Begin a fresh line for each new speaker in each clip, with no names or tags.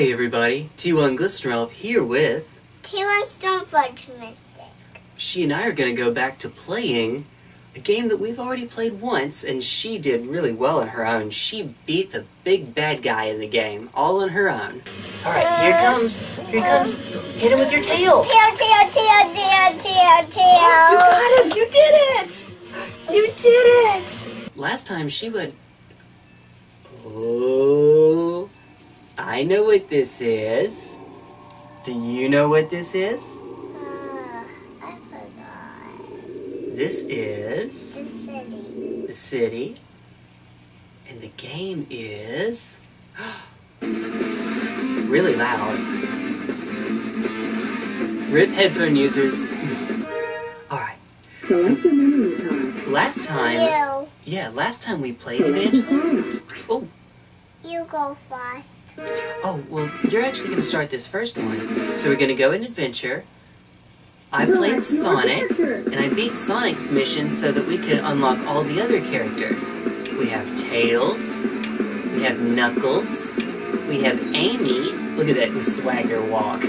Hey everybody, T1 GlistenerElf here with...
T1 Stoneforge Mystic.
She and I are going to go back to playing a game that we've already played once, and she did really well on her own. She beat the big bad guy in the game, all on her own. Alright, here uh, comes, here he comes, hit him with your tail!
Tail, tail, tail, tail, tail, tail.
You got him! You did it! You did it! Last time she would... Oh... I know what this is. Do you know what this is?
Uh, I forgot.
This is...
The
is
city.
the city. And the game is... really loud. Rip headphone users. Alright. So, last time... Yeah, last time we played Evangeline... Oh,
You go first.
oh, well, you're actually going to start this first one. So we're going to go in adventure. I played Sonic, and I beat Sonic's mission so that we could unlock all the other characters. We have Tails, we have Knuckles, we have Amy. Look at that swagger walk.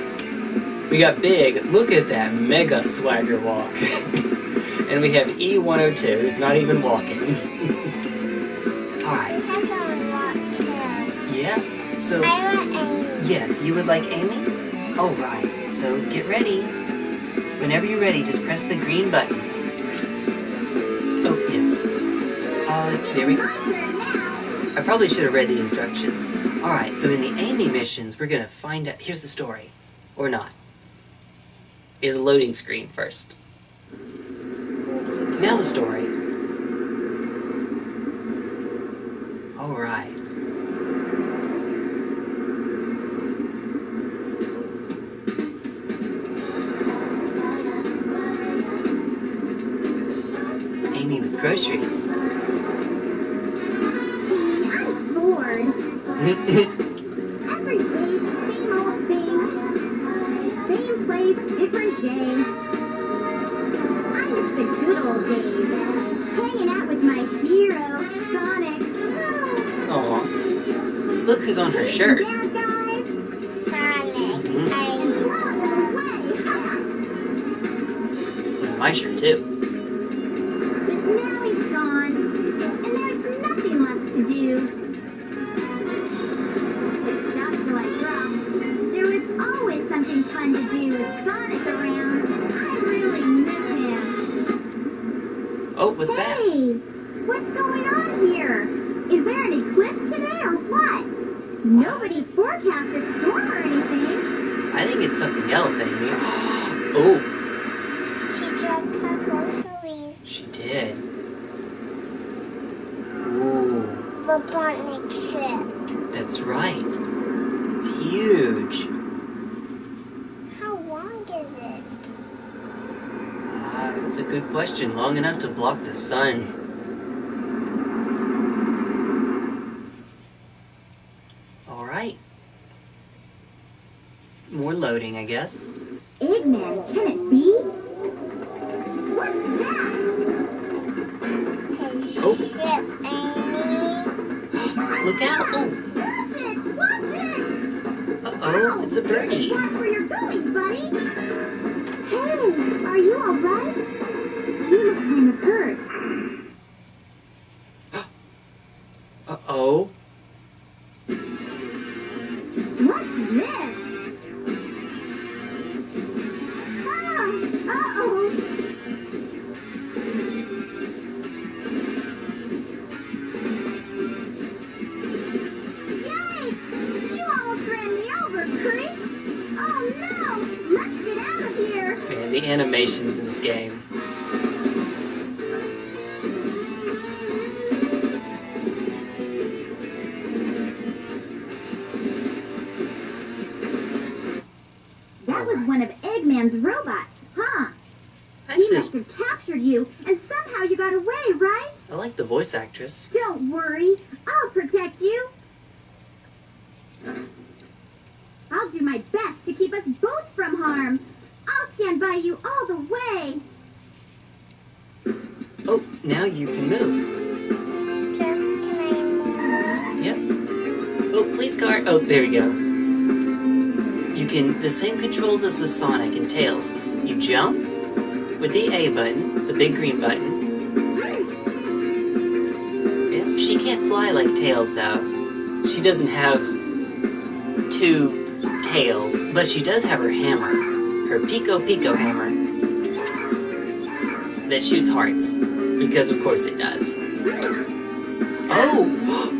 We got Big. Look at that mega swagger walk. and we have E102, who's not even walking. Alright, So,
I want Amy.
yes, you would like Amy? Oh right. so get ready. Whenever you're ready, just press the green button. Oh, yes. Uh, there we go. I probably should have read the instructions. Alright, so in the Amy missions, we're gonna find out. Here's the story. Or not. Here's a loading screen first. Now the story. Alright. Groceries. guess. Voice actress.
Don't worry, I'll protect you. I'll do my best to keep us both from harm. I'll stand by you all the way.
Oh, now you can move.
Just can I move?
Yep. Oh, police car. Oh, there we go. You can, the same controls as with Sonic and Tails. You jump with the A button, the big green button. Though. She doesn't have two tails, but she does have her hammer. Her Piko Piko hammer. That shoots hearts. Because of course it does. Oh!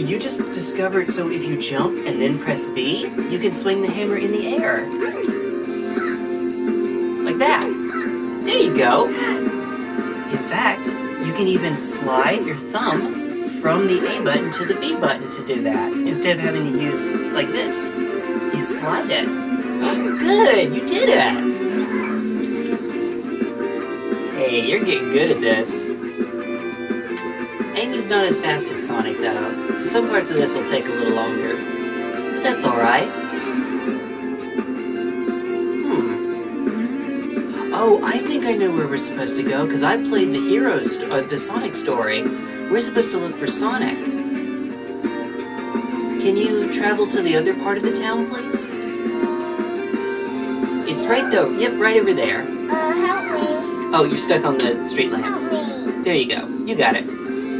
You just discovered so if you jump and then press B, you can swing the hammer in the air. Like that. There you go. In fact, you can even slide your thumb from the A button to the B button to do that, instead of having to use like this. You slide it. Good, you did it! Hey, you're getting good at this. Amy's not as fast as Sonic though, so some parts of this will take a little longer. But that's alright. Hmm. Oh, I think I know where we're supposed to go, because I played the Heroes, uh, the Sonic story. We're supposed to look for Sonic. Can you travel to the other part of the town, please? It's right though. Yep, right over there.
Uh, help me.
Oh, you're stuck on the street lamp.
Help me.
There you go. You got it.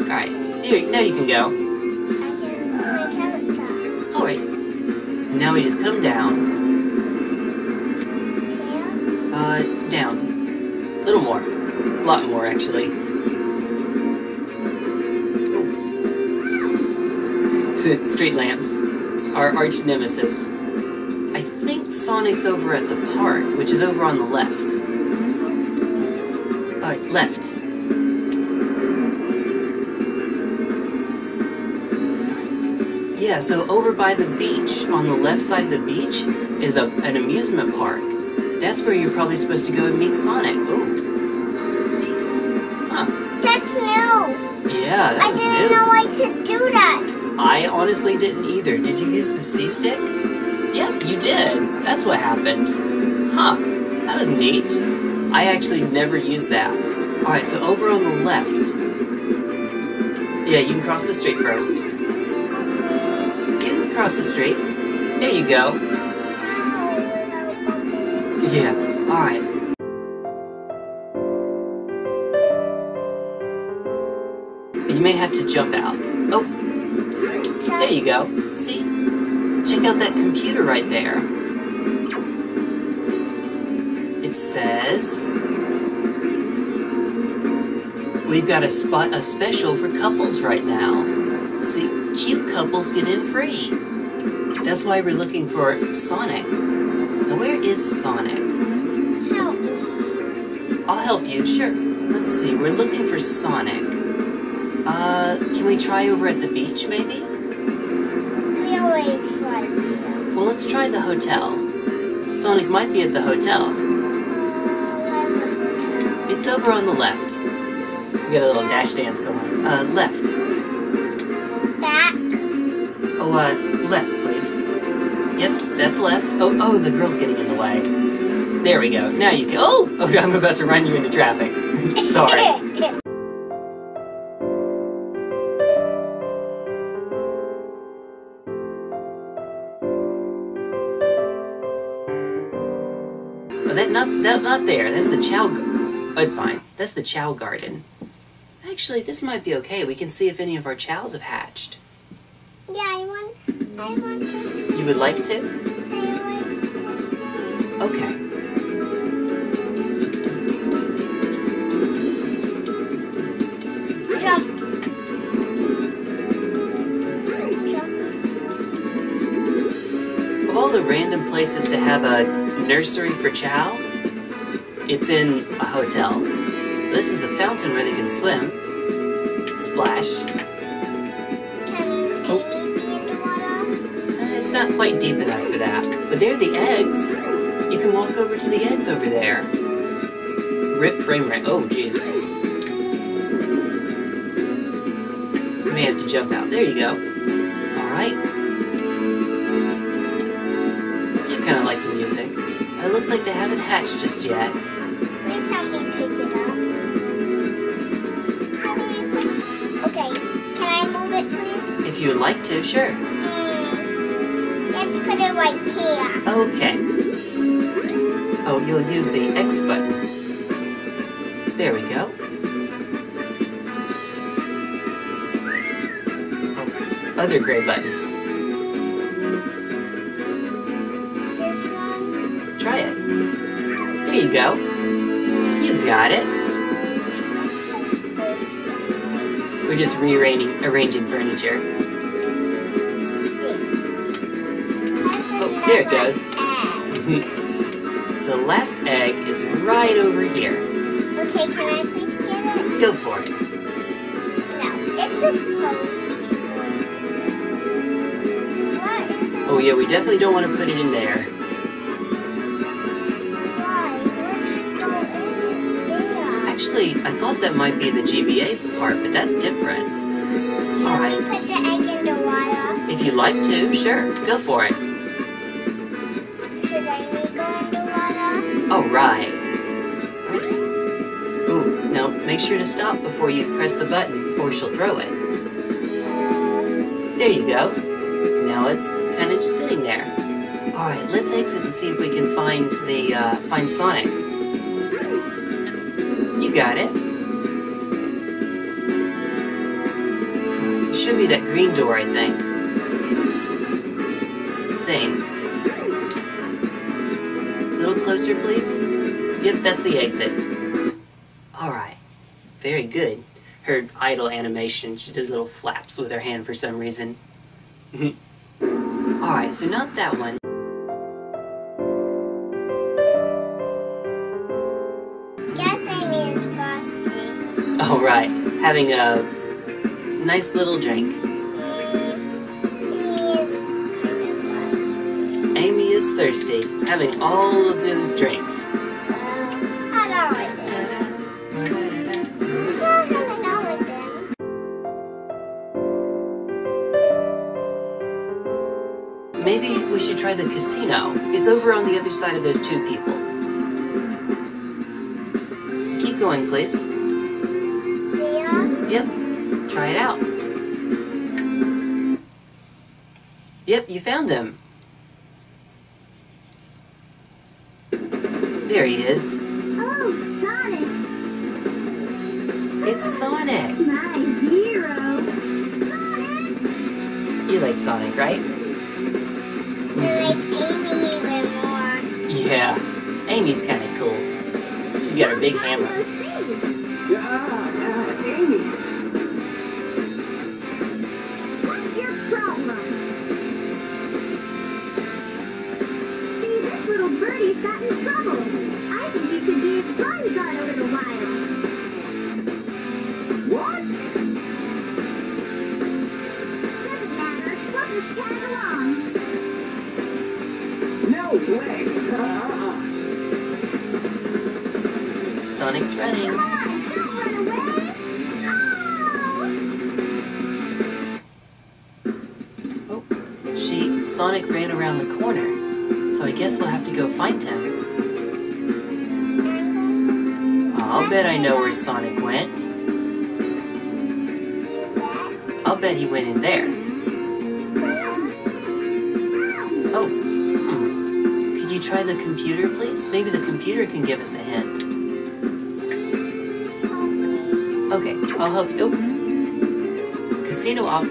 Alright. There, now you can go.
I can see my character.
Alright. And now we just come down. Uh, down. A little more. A lot more, actually. Street lamps. Our arch nemesis. I think Sonic's over at the park, which is over on the left. Alright, left. Yeah, so over by the beach, on the left side of the beach, is a, an amusement park. That's where you're probably supposed to go and meet Sonic. Ooh. Huh.
That's new.
Yeah, that
I
was
didn't
new.
know I could do that.
I honestly didn't either. Did you use the C stick? Yep, you did. That's what happened. Huh. That was neat. I actually never used that. Alright, so over on the left. Yeah, you can cross the street first. You can cross the street. There you go. Yeah, got a spot a special for couples right now. See, cute couples get in free. That's why we're looking for Sonic. Now where is Sonic?
Help me.
I'll help you, sure. Let's see, we're looking for Sonic. Uh, can we try over at the beach, maybe?
We always tried to.
Well, let's try the hotel. Sonic might be at the hotel.
The hotel?
It's over on the left. Got a little dash dance going. Uh, left.
Back.
Oh, uh, left, please. Yep, that's left. Oh, oh, the girl's getting in the way. There we go. Now you can. Oh, oh, I'm about to run you into traffic. Sorry. Oh, that not that not there. That's the Chao. Oh, it's fine. That's the Chao Garden. Actually, this might be okay. We can see if any of our chows have hatched.
yeah, I want. I want to see.
You would like to?
I want to see.
Okay.
Jump. Jump.
Of all the random places to have a nursery for Chao, it's in a hotel. This is the fountain where they can swim. Splash.
Can be in the water?
Uh, It's not quite deep enough for that. But there are the eggs. You can walk over to the eggs over there. Rip frame rate. Oh, jeez. You may have to jump out. There you go. Alright. I do kind of like the music. It looks like they haven't hatched just yet. If you would like to, sure.
Hmm. Let's put it right here.
Okay. Oh, you'll use the X button. There we go. Oh, other gray button.
This one.
Try it. There you go. You got it.
Let's put this one.
We're just rearranging arranging furniture. There it goes. the last egg is right over here.
Okay, can I please get it?
Go for it.
No, it's supposed to. What is?
Oh yeah, we definitely don't want to put it in there.
Why? What should go in there?
Actually, I thought that might be the GBA part, but that's different.
Should we put the egg in the water?
If you'd like to, sure, go for it. All right. Ooh, now make sure to stop before you press the button, or she'll throw it. There you go. Now it's kind of just sitting there. All right, let's exit and see if we can find the uh, find Sonic. You got it. It should be that green door, I. Think. Please. Yep, that's the exit. All right. Very good. Her idle animation. She does little flaps with her hand for some reason. Mm-hmm. All right, so not that one.
guess Amy is frosty.
All right, having a nice little drink.
Is
thirsty, having all of those drinks.
Them. Them.
Maybe we should try the casino. It's over on the other side of those two people. Keep going, please.
Dear,
Yep, try it out. Yep, you found him. There he is.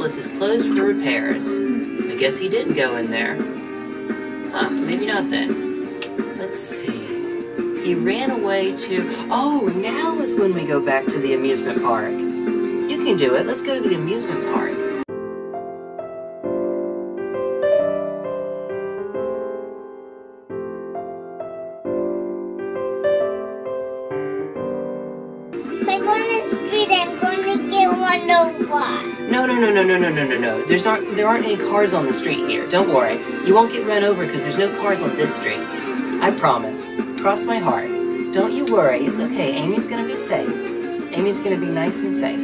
Casinopolis is closed for repairs. I guess he didn't go in there. Huh, maybe not then. Let's see. He ran away to. Oh, now is when we go back to the amusement park. You can do it. Let's go to the amusement park. There aren't any cars on the street here. Don't worry. You won't get run over because there's no cars on this street. I promise. Cross my heart. Don't you worry. It's okay. Amy's gonna be safe. Amy's gonna be nice and safe.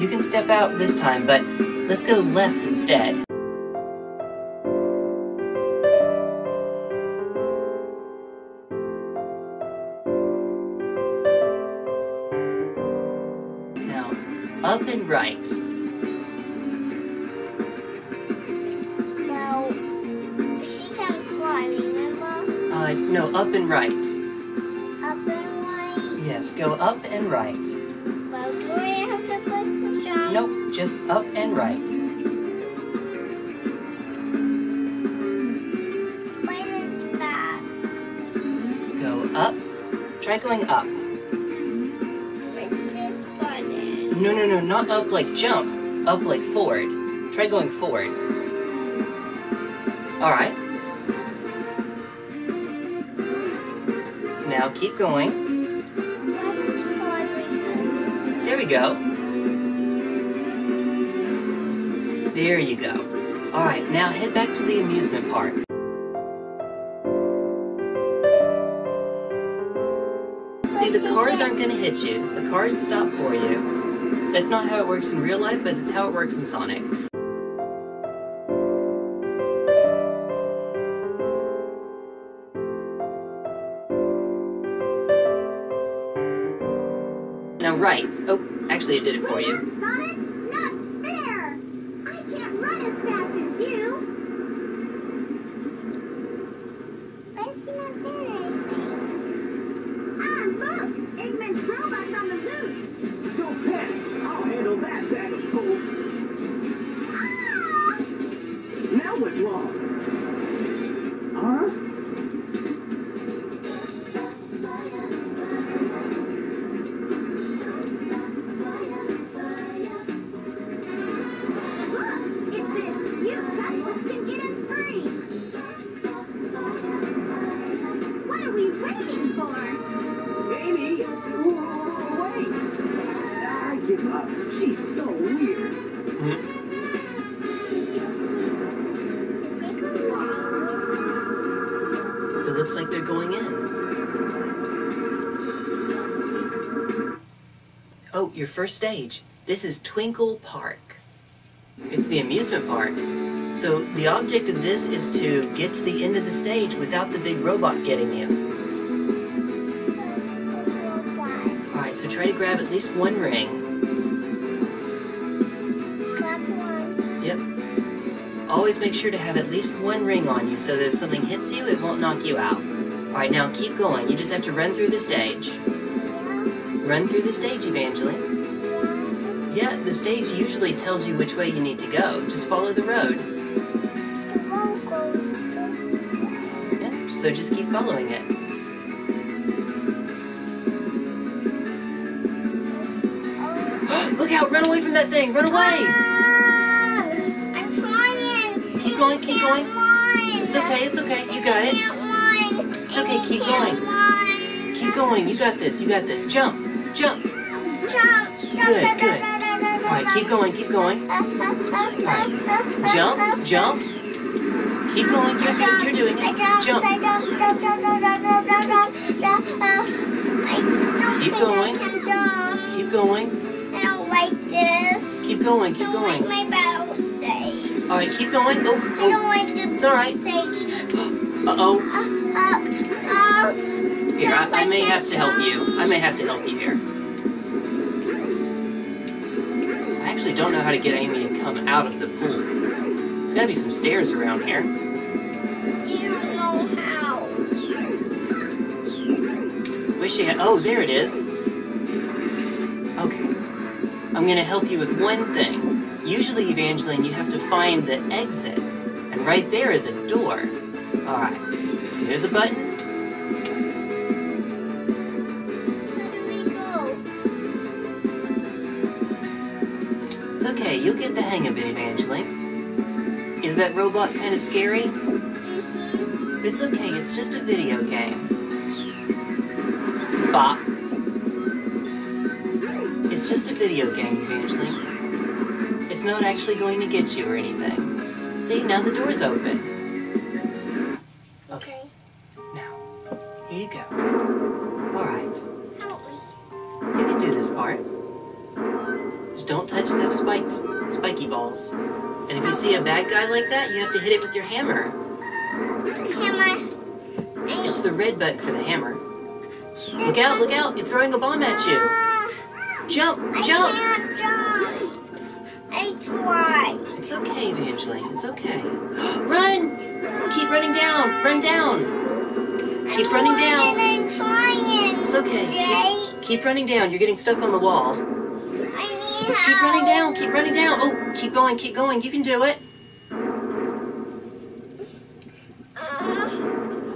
You can step out this time, but let's go left instead. Going up.
Where's this button?
No, no, no, not up like jump. Up like forward. Try going forward. Alright. Now keep going. There we go. There you go. Alright, now head back to the amusement park. Hit you. The cars stop for you. That's not how it works in real life, but it's how it works in Sonic. Now right. Oh, actually it did it for you. First stage. This is Twinkle Park. It's the amusement park. So the object of this is to get to the end of the stage without the big robot getting you. Alright, so try to grab at least one ring. Yep. Always make sure to have at least one ring on you so that if something hits you, it won't knock you out. Alright, now keep going. You just have to run through the stage. Run through the stage, Evangeline. Yeah, the stage usually tells you which way you need to go. Just follow the road.
The road goes this way.
Yep, so just keep following it. Look out! Run away from that thing! Run away!
Mom! I'm trying.
Keep going, keep going.
run.
It's okay, it's okay. You got it.
Run.
It's okay, keep going.
Run.
Keep going. You got this. You got this. Jump! Jump!
Jump, jump,
Good, good. Keep going, keep going.
Right.
Jump, jump. Keep going, you're,
jump,
do, you're doing it. Jump. Keep going. Keep going.
I don't like this.
Keep going, keep going.
my battle stage.
All right, keep going. Oh, I
don't like the
it's all right.
stage.
Uh-oh.
Uh up.
Here, I, I may have to help you. I may have to help you here. Don't know how to get Amy to come out of the pool. There's gotta be some stairs around here.
You know how.
Wish she had. Oh, there it is. Okay. I'm gonna help you with one thing. Usually, Evangeline, you have to find the exit. And right there is a door. Alright. So there's a button. Hang of it, Evangeline. Is that robot kind of scary? It's okay, it's just a video game. Bop. It's just a video game, Evangeline. It's not actually going to get you or anything. See, now the door's open. Bad guy like that, you have to hit it with your hammer.
Hammer.
It's the red button for the hammer. Look out, look out, it's throwing a bomb at you. Jump,
I
jump!
can't jump. I tried.
It's okay, Evangeline, it's okay. Run! Keep running down, run down! Keep running down.
I'm trying.
It's okay. Keep, keep running down. You're getting stuck on the wall.
I need help.
Keep running down. Keep running down. Oh, keep going. Keep going. You can do it.
Uh,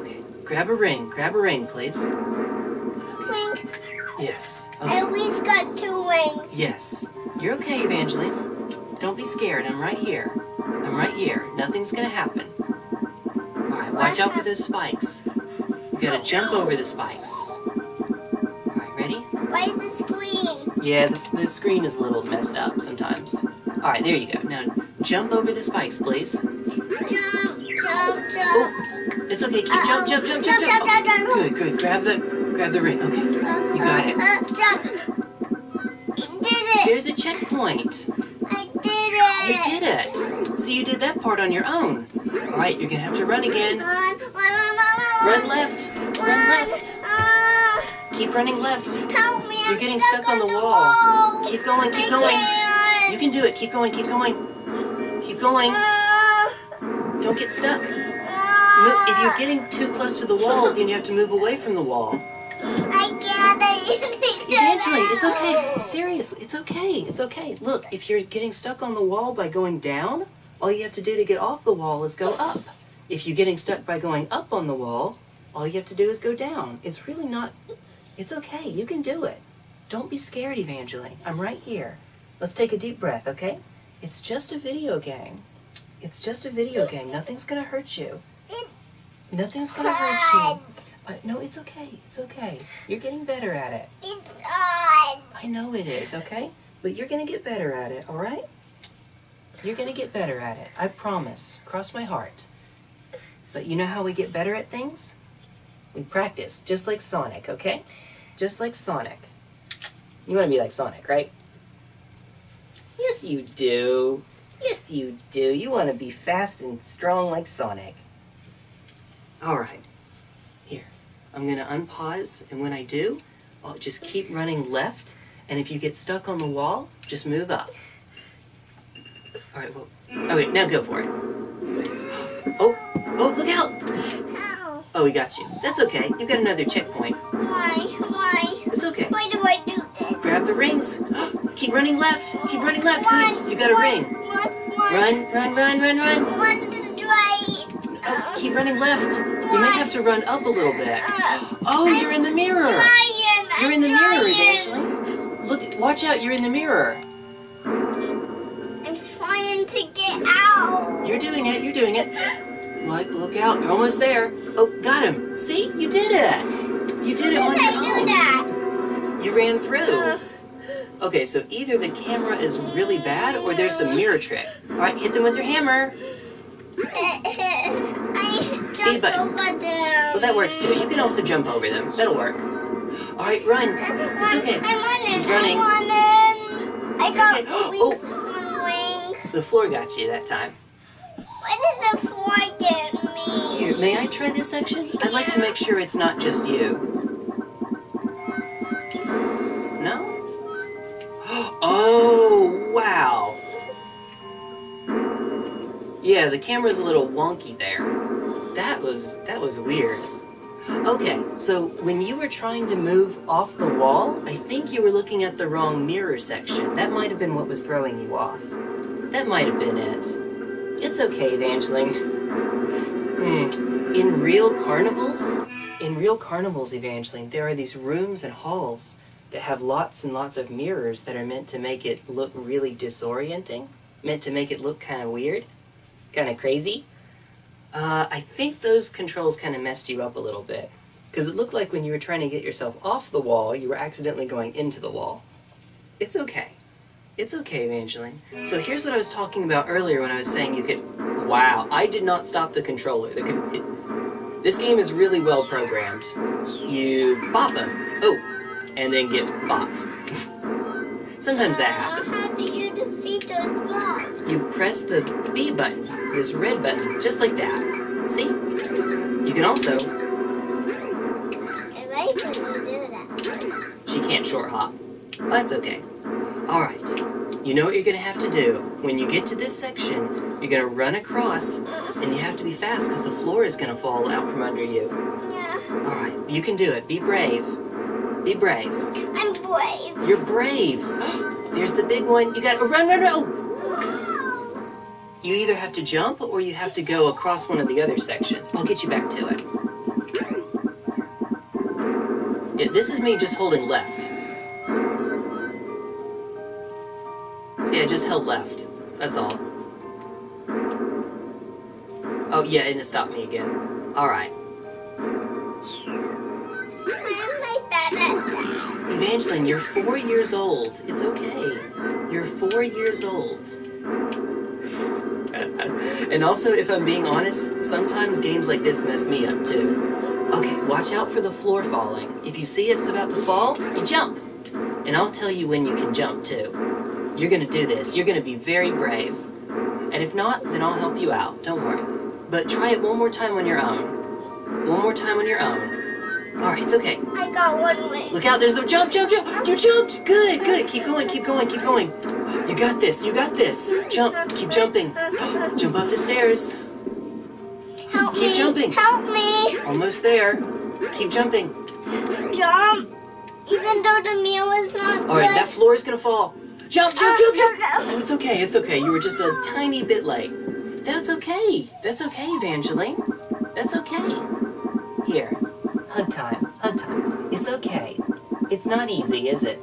Okay. Grab a ring. Grab a ring, please.
wing.
Yes.
I
Okay.
always got two wings.
Yes. You're okay, Evangeline. Don't be scared. I'm right here. I'm right here. Nothing's gonna happen. Alright, watch out for those spikes. You gotta jump over the spikes. Alright, ready?
Why is the screen?
Yeah, the, the screen is a little messed up sometimes. Alright, there you go. Now, jump over the spikes, please.
Jump,
it's okay. Keep jump, jump, jump, jump,
Jump,
jump.
jump, jump,
Oh,
jump.
good, good. Grab the, grab the ring. Okay. You got it.
Uh, jump. You did it.
There's a checkpoint.
I did it.
You did it. So you did that part on your own. Alright, you're gonna have to run again.
Run, run, run, run, run,
Run left. Run left.
Uh,
Keep running left.
help me.
You're
I'm
getting
stuck,
stuck on the wall.
wall.
Keep going, keep
I
going.
Can't.
You can do it. Keep going, keep going. Keep going.
Uh,
Don't get stuck. If you're getting too close to the wall, then you have to move away from the wall.
I can't.
Evangeline, it's okay. Seriously, it's okay. It's okay. Look, if you're getting stuck on the wall by going down, all you have to do to get off the wall is go up. If you're getting stuck by going up on the wall, all you have to do is go down. It's really not. It's okay. You can do it. Don't be scared, Evangeline. I'm right here. Let's take a deep breath, okay? It's just a video game. It's just a video game. Nothing's gonna hurt you. Nothing's gonna hurt you. But uh, no, it's okay. It's okay. You're getting better at it.
It's on.
I know it is, okay? But you're gonna get better at it, alright? You're gonna get better at it. I promise. Cross my heart. But you know how we get better at things? We practice, just like Sonic, okay? Just like Sonic. You wanna be like Sonic, right? Yes, you do. Yes, you do. You wanna be fast and strong like Sonic. Alright. Here. I'm gonna unpause, and when I do, I'll just keep running left, and if you get stuck on the wall, just move up. Alright, well. Oh, wait, now go for it. Oh, oh, look out!
How?
Oh, we got you. That's okay. You've got another checkpoint.
Why? Why?
It's okay.
Why do I do this?
Grab the rings. keep running left. Keep running left. Good. You got a ring.
One, one,
Run, run, run, run, run.
One straight.
Oh, keep running left. You may have to run up a little bit. Oh, you're in the mirror. You're in the mirror. Evangeline. Look, watch out. You're in the mirror.
I'm trying to get out.
You're doing it. You're doing it. Look, look out. You're almost there. Oh, got him. See? You did it. You did it on your
did I do
own.
that?
You ran through.
Uh,
Okay, so either the camera is really bad or there's a mirror trick. All right, hit them with your hammer.
I jumped over them.
Well, that works too. You can also jump over them. That'll work. All right, run. It's okay.
I'm running.
Keep running.
I'm running. I
It's
got
okay. Oh.
wing.
The floor got you that time.
Why did the floor get me?
Here, may I try this section? I'd like to make sure it's not just you. No? Oh, wow. Yeah, the camera's a little wonky there. That was that was weird. Okay, so when you were trying to move off the wall, I think you were looking at the wrong mirror section. That might have been what was throwing you off. That might have been it. It's okay, Evangeline. Hmm. In real carnivals, in real carnivals, Evangeline, there are these rooms and halls that have lots and lots of mirrors that are meant to make it look really disorienting, meant to make it look kind of weird, kind of crazy. Uh, I think those controls kind of messed you up a little bit. Because it looked like when you were trying to get yourself off the wall, you were accidentally going into the wall. It's okay. It's okay, Evangeline. So here's what I was talking about earlier when I was saying you could. Wow, I did not stop the controller. The con- it, this game is really well programmed. You bop them. Oh, and then get bopped. Sometimes that happens.
You
press the B button, this red button, just like that. See? You can also.
If I do that.
She can't short hop. That's okay. Alright. You know what you're gonna have to do. When you get to this section, you're gonna run across, and you have to be fast because the floor is gonna fall out from under you.
Yeah.
Alright, you can do it. Be brave. Be brave.
I'm brave.
You're brave. There's the big one. You got to run, run, run. Oh, You either have to jump or you have to go across one of the other sections. I'll get you back to it. Yeah, this is me just holding left. Yeah, just held left. That's all. Oh, yeah, and it stopped me again. Alright. Evangeline, you're four years old. It's okay. You're four years old. and also, if I'm being honest, sometimes games like this mess me up too. Okay, watch out for the floor falling. If you see it's about to fall, you jump. And I'll tell you when you can jump too. You're gonna do this. You're gonna be very brave. And if not, then I'll help you out. Don't worry. But try it one more time on your own. One more time on your own. Alright, it's okay.
I got one way.
Look out, there's the jump, jump, jump! You jumped! Good, good. Keep going, keep going, keep going. You got this, you got this. Jump, keep jumping. Jump up the stairs.
Help
Keep
me.
jumping.
Help me.
Almost there. Keep jumping.
Jump. Even though the meal is not
Alright,
good.
that floor is gonna fall. Jump, jump, oh, jump, jump!
Oh,
Oh, it's okay, it's okay. You were just a tiny bit late. That's okay. That's okay, Evangeline. That's okay. Here. Hug time. Hug time. It's okay. It's not easy, is it?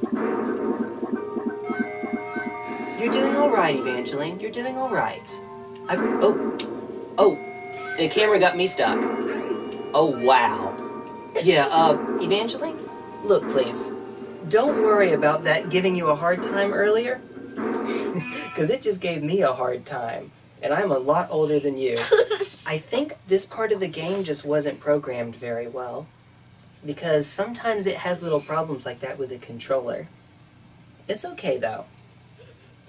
You're doing alright, Evangeline. You're doing alright. I. Oh. Oh. The camera got me stuck. Oh, wow. Yeah, uh, Evangeline? Look, please. Don't worry about that giving you a hard time earlier. Because it just gave me a hard time. And I'm a lot older than you. I think this part of the game just wasn't programmed very well. Because sometimes it has little problems like that with the controller. It's okay though.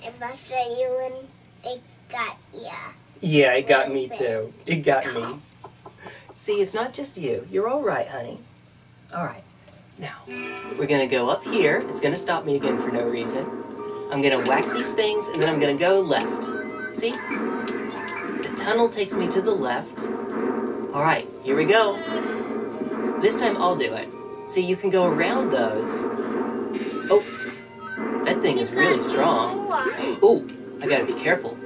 I must say you and it got yeah.
Yeah, it got me too. It got me. See, it's not just you. You're all right, honey. All right. Now, we're going to go up here. It's going to stop me again for no reason. I'm going to whack these things, and then I'm going to go left. See? Tunnel takes me to the left. All right, here we go. This time I'll do it. See, you can go around those. Oh, that thing is really strong. Oh, I gotta be careful.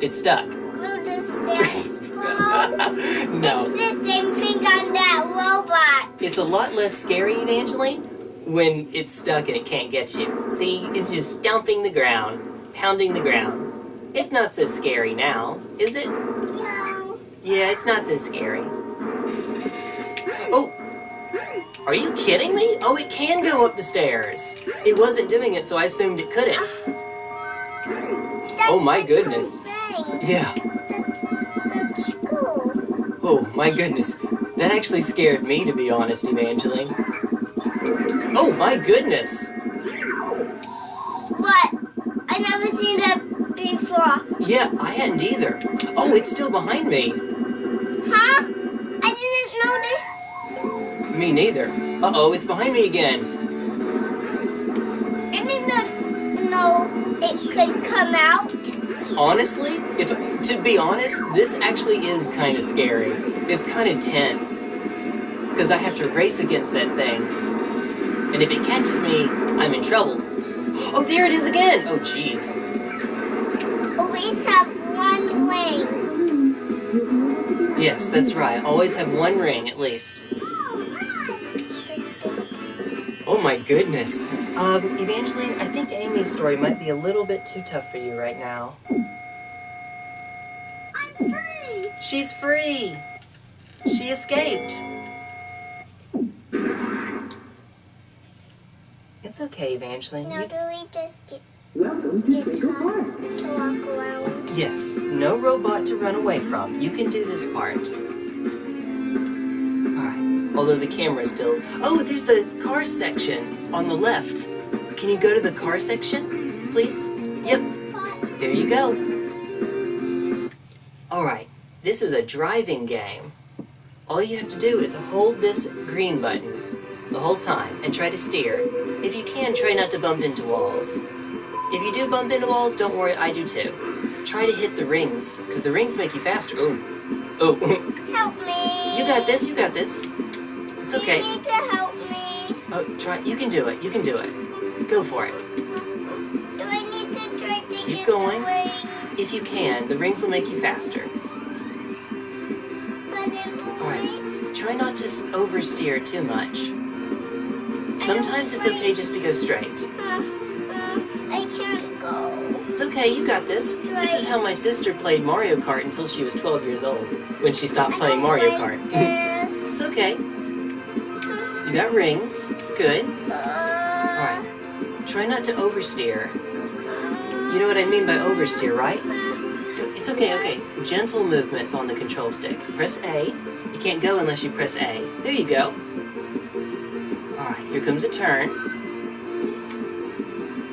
It's stuck.
Will the stairs fall?
no.
It's the same thing on that robot.
It's a lot less scary, Evangeline, when it's stuck and it can't get you. See, it's just stomping the ground, pounding the ground. It's not so scary now, is it?
No.
Yeah, it's not so scary. Oh! Are you kidding me? Oh, it can go up the stairs. It wasn't doing it, so I assumed it couldn't.
That's
Oh, my
cool
goodness.
thing.
Yeah.
That's such cool.
Oh, my goodness. That actually scared me, to be honest, Evangeline. Oh, my goodness. Yeah, I hadn't either. Oh, it's still behind me.
Huh? I didn't know that.
Me neither. Uh-oh, it's behind me again.
I didn't know it could come out.
Honestly, if to be honest, this actually is kind of scary. It's kind of tense. Because I have to race against that thing. And if it catches me, I'm in trouble. Oh, there it is again! Oh, jeez. Yes, that's right. Always have one ring, at least. Oh my goodness. Um, Evangeline, I think Amy's story might be a little bit too tough for you right now.
I'm free.
She's free! She escaped! It's okay, Evangeline.
Now
You-
do we just get,
Yes, no robot to run away from. You can do this part. Alright, although the camera's still. Oh, there's the car section on the left. Can you go to the car section, please? Yep, there you go. Alright, this is a driving game. All you have to do is hold this green button the whole time and try to steer. If you can, try not to bump into walls. If you do bump into walls, don't worry, I do too. Try to hit the rings, because the rings make you faster. Ooh. Oh,
Help me.
you got this. You got this. It's okay.
You need to help me.
Oh, try. You can do it. You can do it. Go for it.
Do I need to try to
Keep going. If you can, the rings will make you faster.
But it will
All right. Try not to oversteer too much. Sometimes it's okay just to go straight.
Uh,
It's okay, you got this. This is how my sister played Mario Kart until she was 12 years old, when she stopped playing Mario Kart. It's okay. You got rings. It's good. Alright. Try not to oversteer. You know what I mean by oversteer, right? It's okay, okay. Gentle movements on the control stick. Press A. You can't go unless you press A. There you go. Alright, here comes a turn.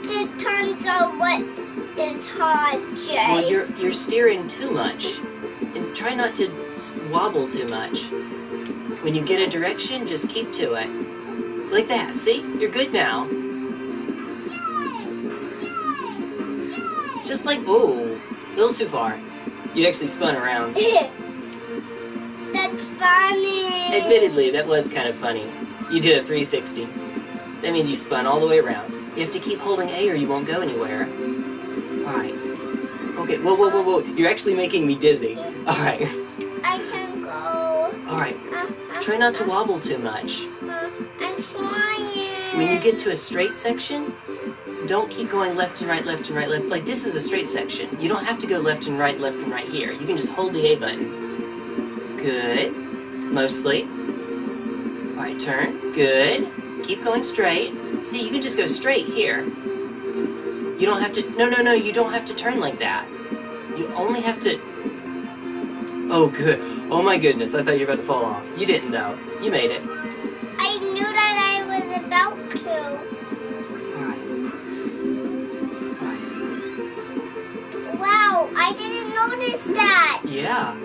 The turns are what is hard, Jay.
Well, you're you're steering too much. And try not to wobble too much. When you get a direction, just keep to it. Like that. See? You're good now. Just like ooh, a little too far. You actually spun around.
That's funny.
Admittedly, that was kind of funny. You did a 360. That means you spun all the way around. You have to keep holding A or you won't go anywhere. Alright. Okay, whoa, whoa, whoa, whoa. You're actually making me dizzy. Alright.
I can go.
Alright.
Uh, uh,
Try not to wobble too much.
uh, I'm trying.
When you get to a straight section, don't keep going left and right, left and right, left. Like this is a straight section. You don't have to go left and right, left and right here. You can just hold the A button. Good. Mostly. Alright, turn. Good. Keep going straight. See, you can just go straight here. You don't have to. No, no, no, you don't have to turn like that. You only have to. Oh, good. Oh my goodness, I thought you were about to fall off. You didn't, though. You made it.
I knew that I was about to.
Alright. Alright.
Wow, I didn't notice that.
Yeah.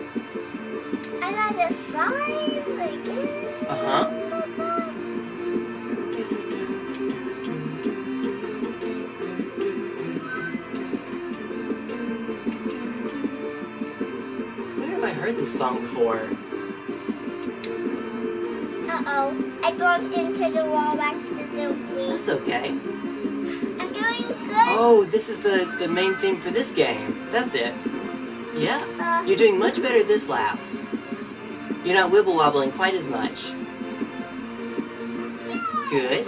Song before?
Uh oh, I bumped into the wall accidentally.
That's okay.
I'm doing good.
Oh, this is the, the main thing for this game. That's it. Yeah.
Uh,
You're doing much better this lap. You're not wibble wobbling quite as much. Good.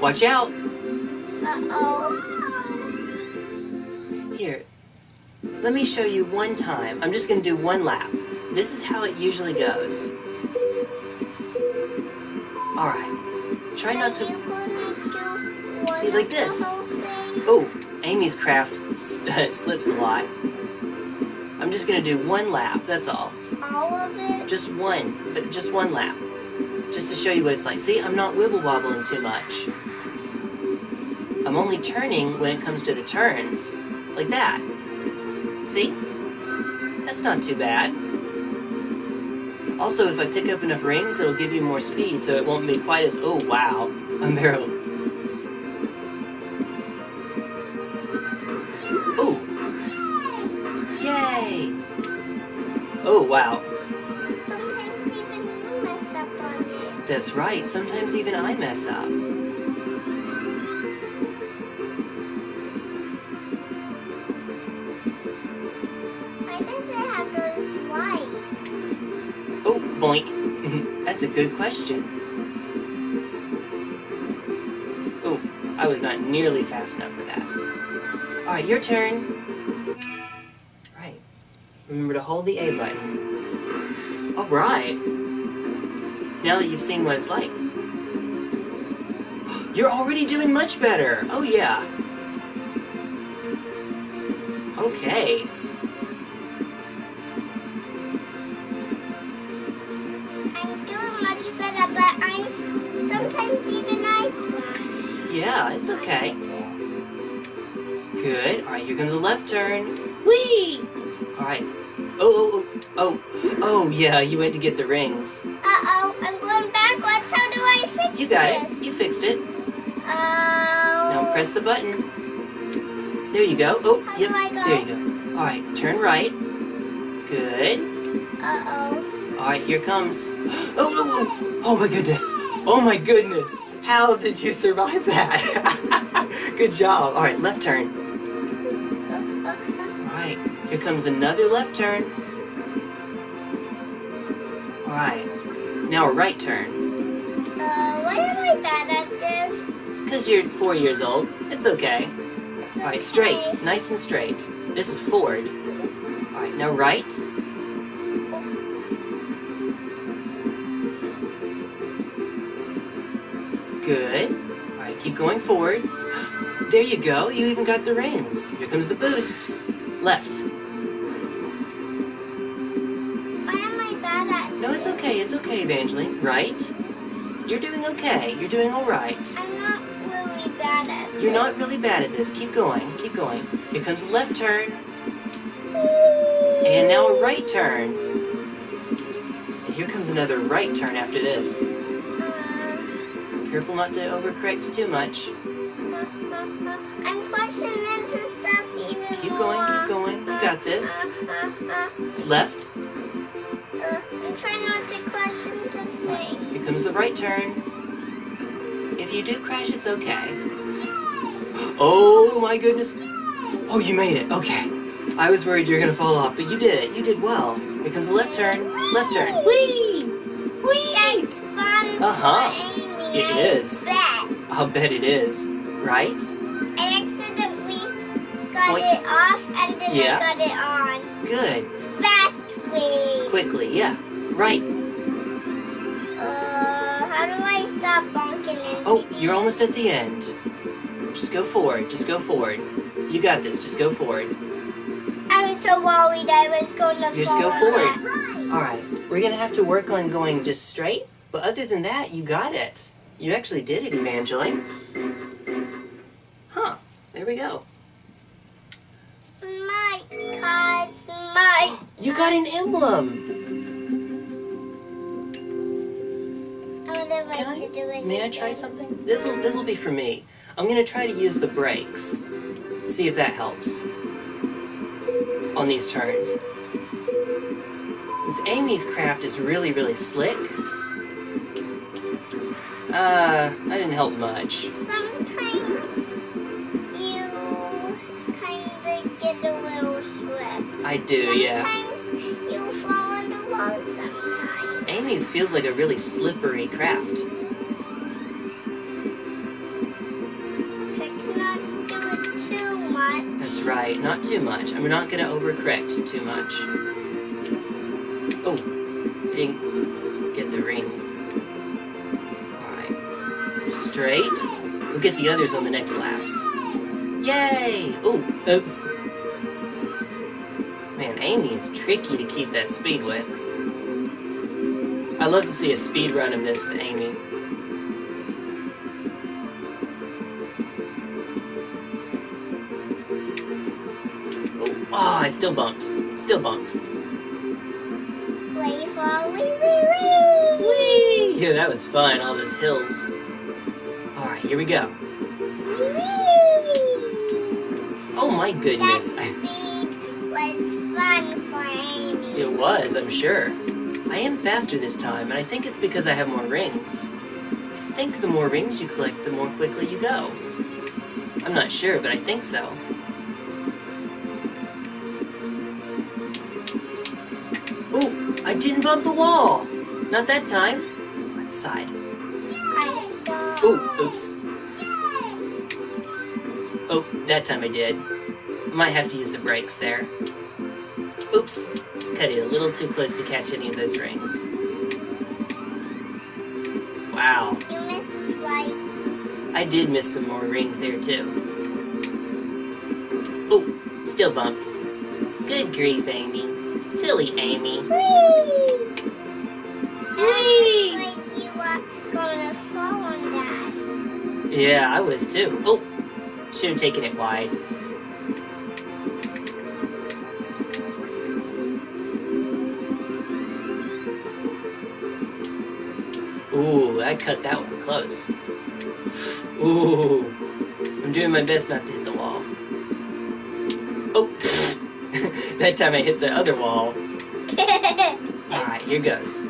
Watch out.
uh oh.
Here, let me show you one time. I'm just going to do one lap. This is how it usually goes. Alright. Try not to. See, like this. Oh, Amy's craft slips a lot. I'm just going to do one lap, that's all.
All of it?
Just one, but just one lap. Just to show you what it's like. See, I'm not wibble wobbling too much. I'm only turning when it comes to the turns. Like that. See? That's not too bad. Also, if I pick up enough rings, it'll give you more speed, so it won't be quite as, oh wow, unbearable. Ooh. Yay! Oh wow,
Sometimes even you mess up on it.
that's right, sometimes even I mess up. Good question. Oh, I was not nearly fast enough for that. Alright, your turn. Right. Remember to hold the A button. Alright. Now that you've seen what it's like. You're already doing much better. Oh, yeah. Yeah. You went to get the rings.
Uh oh, I'm going backwards. How do I fix this?
You got
this?
it. You fixed it.
Oh.
Now press the button. There you go. Oh,
How
yep.
do I go?
There you go. All right. Turn right. Good.
Uh-oh.
Alright, here comes. Oh, oh, oh, oh my goodness. Oh my goodness. How did you survive that? Good job. Alright, left turn. Alright, here comes another left turn. Alright, now a right turn.
Uh, why am I bad at this?
Because you're four years old. It's okay.
It's
Alright, straight. Nice and straight. This is forward. Alright, now right. Good. Alright, keep going forward. There you go. You even got the rings. Here comes the boost. Left. It's okay. It's okay, Evangeline. Right. You're doing okay. You're doing alright.
I'm not really bad at
You're not really bad at this. Keep going. Keep going. Here comes a left turn. And now a right turn. And here comes another right turn after this.
Uh,
Careful not to overcorrect too much.
I'm crashing into stuff even
Keep
more.
going, keep going. You got this.
Uh, uh,
Left.
Uh, I'm trying not to crash into things.
Here comes the right turn. If you do crash, it's okay. Oh my goodness. Oh, you made it. Okay. I was worried you were gonna fall off, but you did it. You did well. Here comes the left turn. Left turn. Whee! Whee!
That's fun
Uh-huh.
for Amy.
It
I
is.
Bet.
I'll bet it is. Right?
I accidentally got
What?
it off and then
Yeah.
I got it on.
Good.
Fast way.
Quickly, yeah. Right.
Uh, how do I stop bonking
Oh, you're almost at the end. Just go forward. Just go forward. You got this. Just go forward.
I was so worried I was going to
Just go forward.
that.
All right. We're gonna have to work on going just straight, but other than that, you got it. You actually did it, Evangeline. Huh. There we go.
My cause my
You got an emblem. Can I-
to do it.
May I try something? This will this will be for me. I'm gonna try to use the brakes. See if that helps on these turns. Because Amy's craft is really really slick. Uh, that didn't help much.
Sometimes you kind of get a little slip.
I do, yeah.
Sometimes you fall on the wall
Amy's feels like a really slippery craft.
Try to not do it too much.
That's right, not too much. I'm not gonna overcorrect too much. Oh, I didn't get the rings. Alright. Straight. We'll get the others on the next laps. Yay! Oh, oops. Man, Amy is tricky to keep that speed with. I love to see a speed run of this with Amy. Oh, oh, I still bumped. Still bumped.
Wait for wee wee wee.
Whee! Yeah, that was fun, all those hills. Alright, here we go.
Wee.
Oh my goodness.
That speed was fun for Amy.
It was, I'm sure. I am faster this time, and I think it's because I have more rings. I think the more rings you collect, the more quickly you go. I'm not sure, but I think so. Ooh, I didn't bump the wall! Not that time. Side.
I saw.
Ooh, oops. Oh, that time I did. Might have to use the brakes there. Oops. Cut it a little too close to catch any of those rings. Wow.
You missed right.
I did miss some more rings there too. Oh, still bumped. Good grief, Amy. Silly Amy.
Whee!
Whee!
I was you were gonna fall on that.
Yeah, I was too. Oh, should have taken it wide. I cut that one close. Ooh, I'm doing my best not to hit the wall. Oh, that time I hit the other wall. Alright, here goes.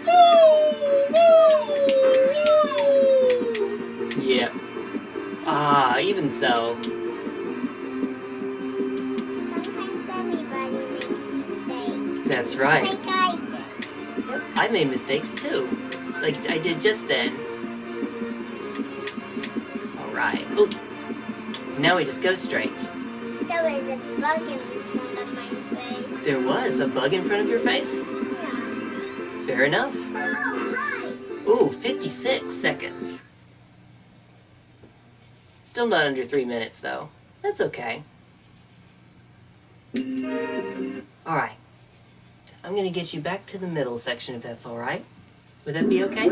Yep. Ah, even so.
Sometimes everybody makes mistakes.
That's right.
Like I did.
I made mistakes too. Like I did just then. Alright. Ooh. Now we just go straight.
There was a bug in front of my face.
There was a bug in front of your face?
Yeah.
Fair enough.
Oh, alright!
Ooh, 56 seconds. Still not under three minutes, though. That's okay. Alright. I'm gonna get you back to the middle section if that's alright. Would that be okay?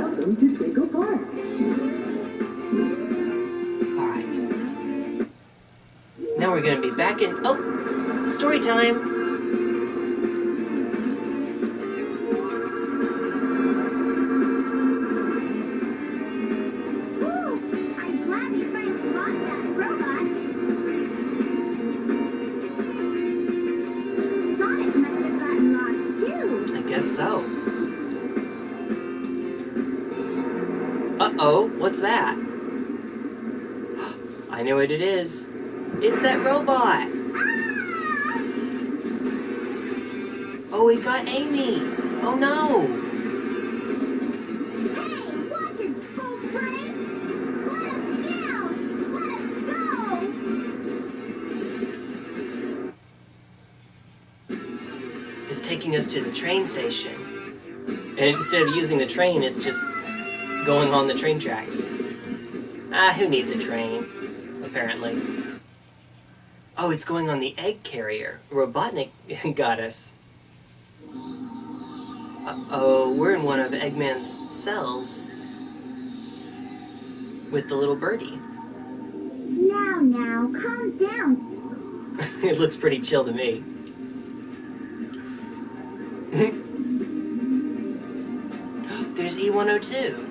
We're gonna be back in. Oh! Story time! Instead of using the train, it's just going on the train tracks. Ah, who needs a train? Apparently. Oh, it's going on the egg carrier. Robotnik got us. Uh-oh, we're in one of Eggman's cells. With the little birdie.
Now, now, calm down.
it looks pretty chill to me. Z102.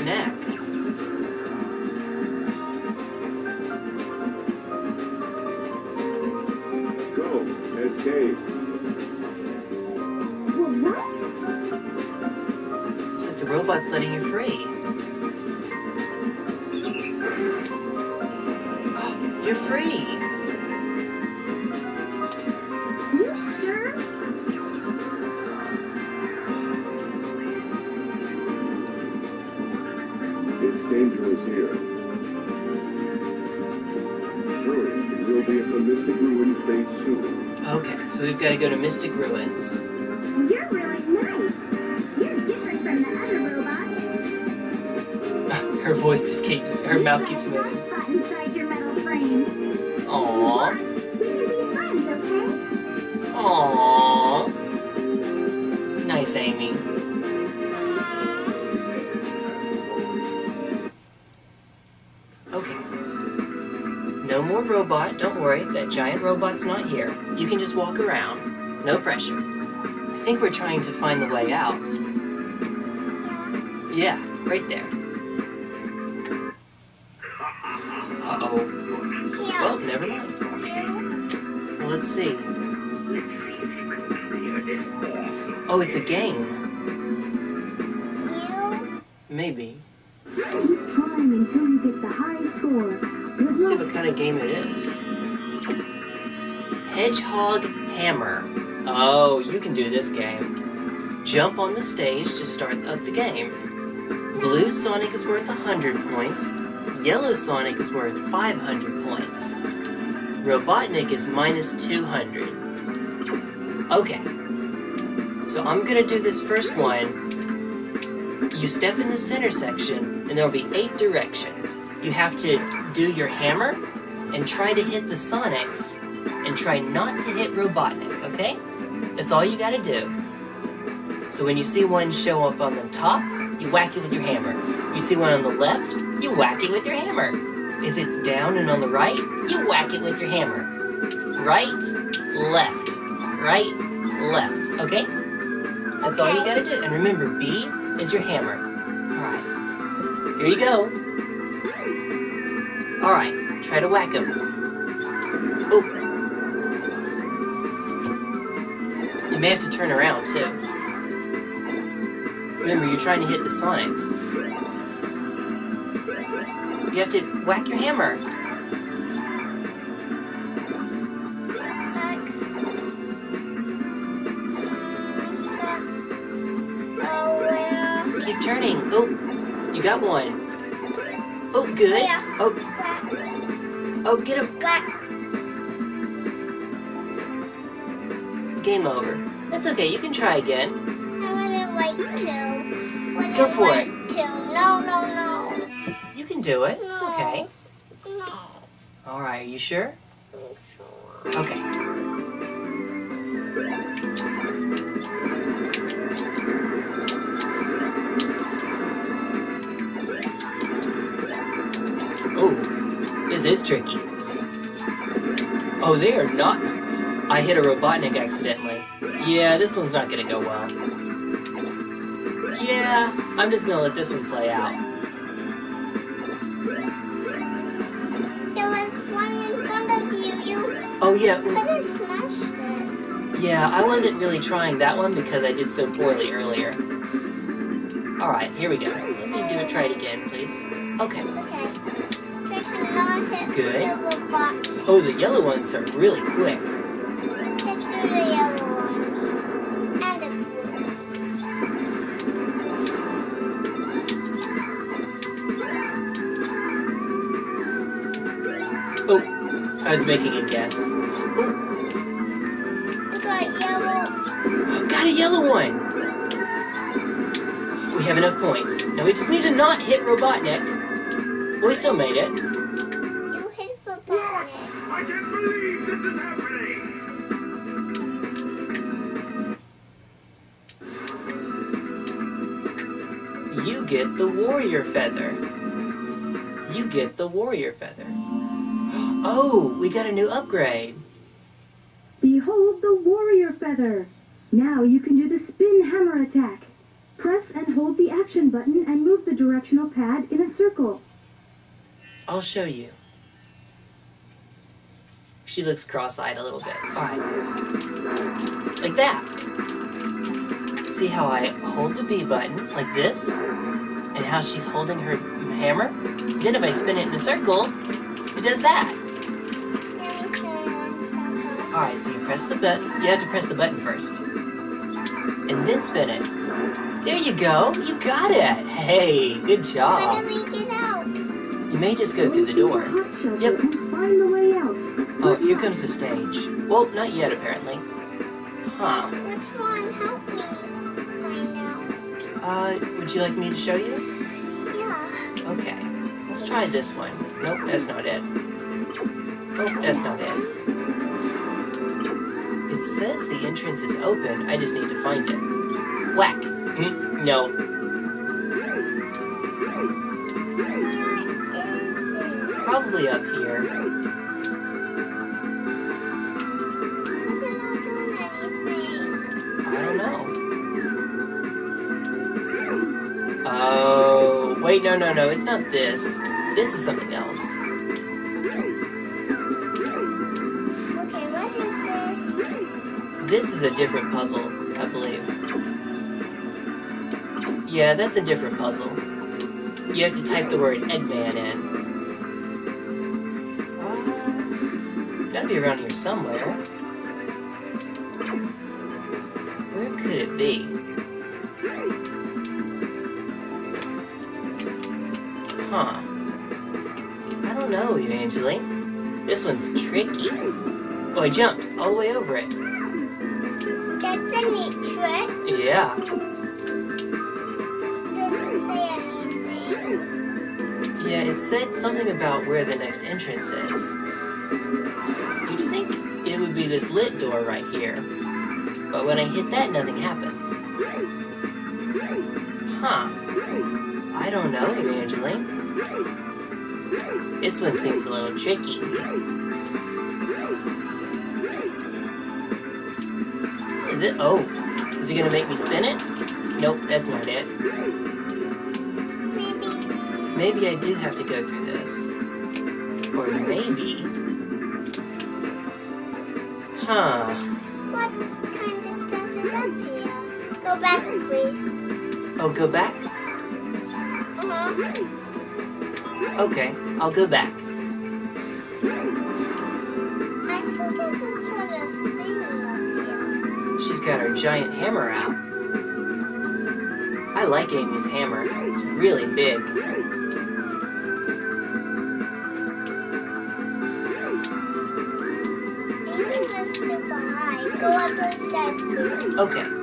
Around the Okay, got to go to Mystic Ruins.
You're really nice. You're different from the other robots.
her voice just keeps, her
You
mouth keeps moving.
inside your metal frame.
Aww.
We can be friends, okay?
Aww. nice, Amy. Okay. No more robot. Don't worry. That giant robot's not here. You can just walk around. No pressure. I think we're trying to find the way out. Yeah, right there. Uh-oh. Well, never mind. Let's see. Oh, it's a game. This game. Jump on the stage to start up the game. Blue Sonic is worth 100 points. Yellow Sonic is worth 500 points. Robotnik is minus 200. Okay. So I'm gonna do this first one. You step in the center section, and there'll be eight directions. You have to do your hammer and try to hit the Sonics and try not to hit Robotnik, okay? That's all you gotta do. So when you see one show up on the top, you whack it with your hammer. You see one on the left, you whack it with your hammer. If it's down and on the right, you whack it with your hammer. Right, left, right, left, okay? That's all you gotta do. And remember, B is your hammer. Alright. Here you go. Alright, try to whack him. May have to turn around too. Remember, you're trying to hit the Sonics. You have to whack your hammer.
Oh?
Keep turning. Oh, you got one. Oh, good. Oh,
oh.
oh, get him. Game over. That's okay. You can try again.
I want to wait till. When
Go for
wait Till. No, no, no.
You can do it. It's okay.
No.
All right. Are you sure?
I'm sure.
Okay. Oh, this is tricky. Oh, they are not. I hit a Robotnik accidentally. Yeah, this one's not gonna go well. Yeah, I'm just gonna let this one play out.
There was one in front of you. You
Oh yeah,
could have smashed it.
Yeah, I wasn't really trying that one because I did so poorly earlier. Alright, here we go. Let me do it, try it again, please. Okay.
Okay. Try not hit
Good.
the.
Oh, the yellow ones are really quick. Oh, I was making a guess. Oh,
We got yellow.
got a yellow one! We have enough points. Now we just need to not hit Robotnik. We still made it.
The
warrior feather. You get the warrior feather. Oh, we got a new upgrade.
Behold the warrior feather. Now you can do the spin hammer attack. Press and hold the action button and move the directional pad in a circle.
I'll show you. She looks cross-eyed a little bit. Alright. Like that. See how I hold the B button, like this? And how she's holding her hammer? Then if I spin it in a circle, it does that.
Let me spin it one second.
Alright, so you press the button. You have to press the button first. And then spin it. There you go. You got it. Hey, good
How
job.
do we get out?
You may just go through the door. Yep.
and the way out.
Oh, here comes the stage. Well, not yet, apparently. Huh.
Which one? Help me find out.
Uh, would you like me to show you?
Yeah.
Okay. Let's try this one. Nope, that's not it. Oh, that's not it. It says the entrance is open, I just need to find it. Whack. Mm, no.
What is it?
Probably up here. Wait, no, no, no, it's not this. This is something else.
Okay, what is this?
This is a different puzzle, I believe. Yeah, that's a different puzzle. You have to type the word Eggman in. Uh, gotta be around here somewhere. Where could it be? Don't. This one's tricky. Oh, I jumped all the way over it.
That's a neat trick.
Yeah.
Didn't say anything.
Yeah, it said something about where the next entrance is. You'd think it would be this lit door right here. But when I hit that, nothing happens. Huh. I don't know, Evangeline. This one seems a little tricky. Is it? Oh. Is it gonna make me spin it? Nope, that's not it.
Maybe.
Maybe I do have to go through this. Or maybe. Huh.
What kind of stuff is up here? Go back, please.
Oh, go back?
Uh-huh.
Okay, I'll go back.
I think there's a sort of thing up here.
She's got her giant hammer out. I like Amy's hammer. It's really big.
That's super high. Go up those stairs, please.
Okay.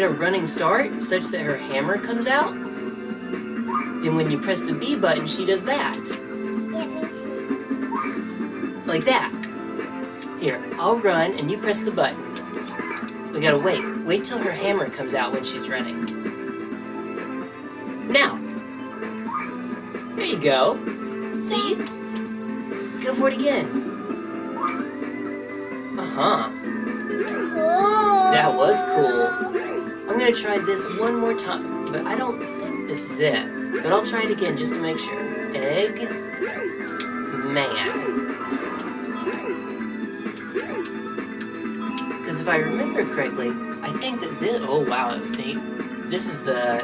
Get a running start such that her hammer comes out, then when you press the B button, she does that. Like that. Here, I'll run and you press the button. We gotta wait. Wait till her hammer comes out when she's running. Now! There you go. See? Go for it again. Uh-huh. That was cool. I'm gonna try this one more time, but I don't think this is it. But I'll try it again just to make sure. Egg man. Because if I remember correctly, I think that this. Oh wow, that's neat. This is the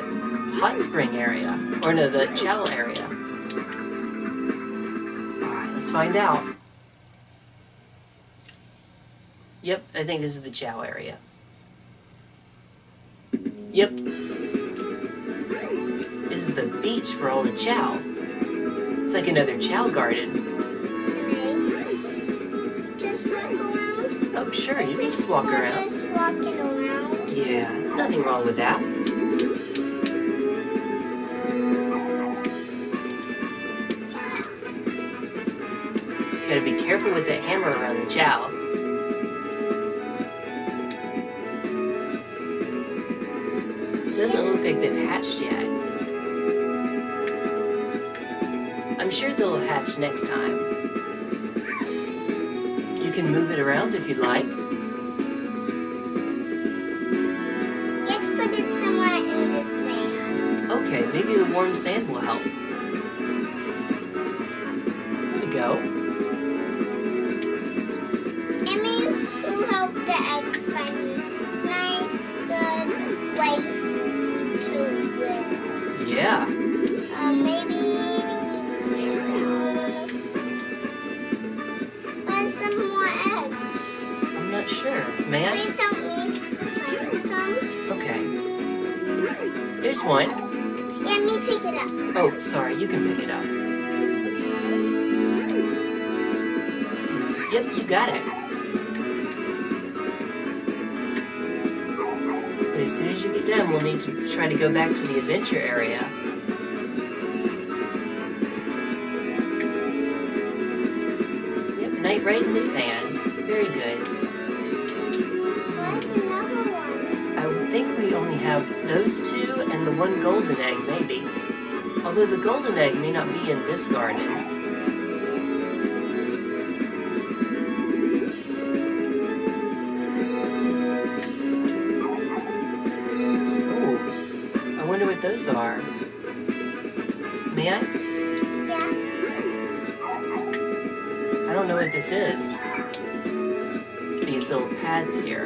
hot spring area, or no, the Chao area. All right, let's find out. Yep, I think this is the Chao area. Yep. This is the beach for all the Chao. It's like another Chao Garden.
Just walk around.
Oh, sure, you can just walk around.
Just walking around.
Yeah, nothing wrong with that. Gotta be careful with that hammer around the Chao. Next time. You can move it around if you'd like.
Let's put it somewhere in the sand.
Okay, maybe the warm sand will help. Pads here.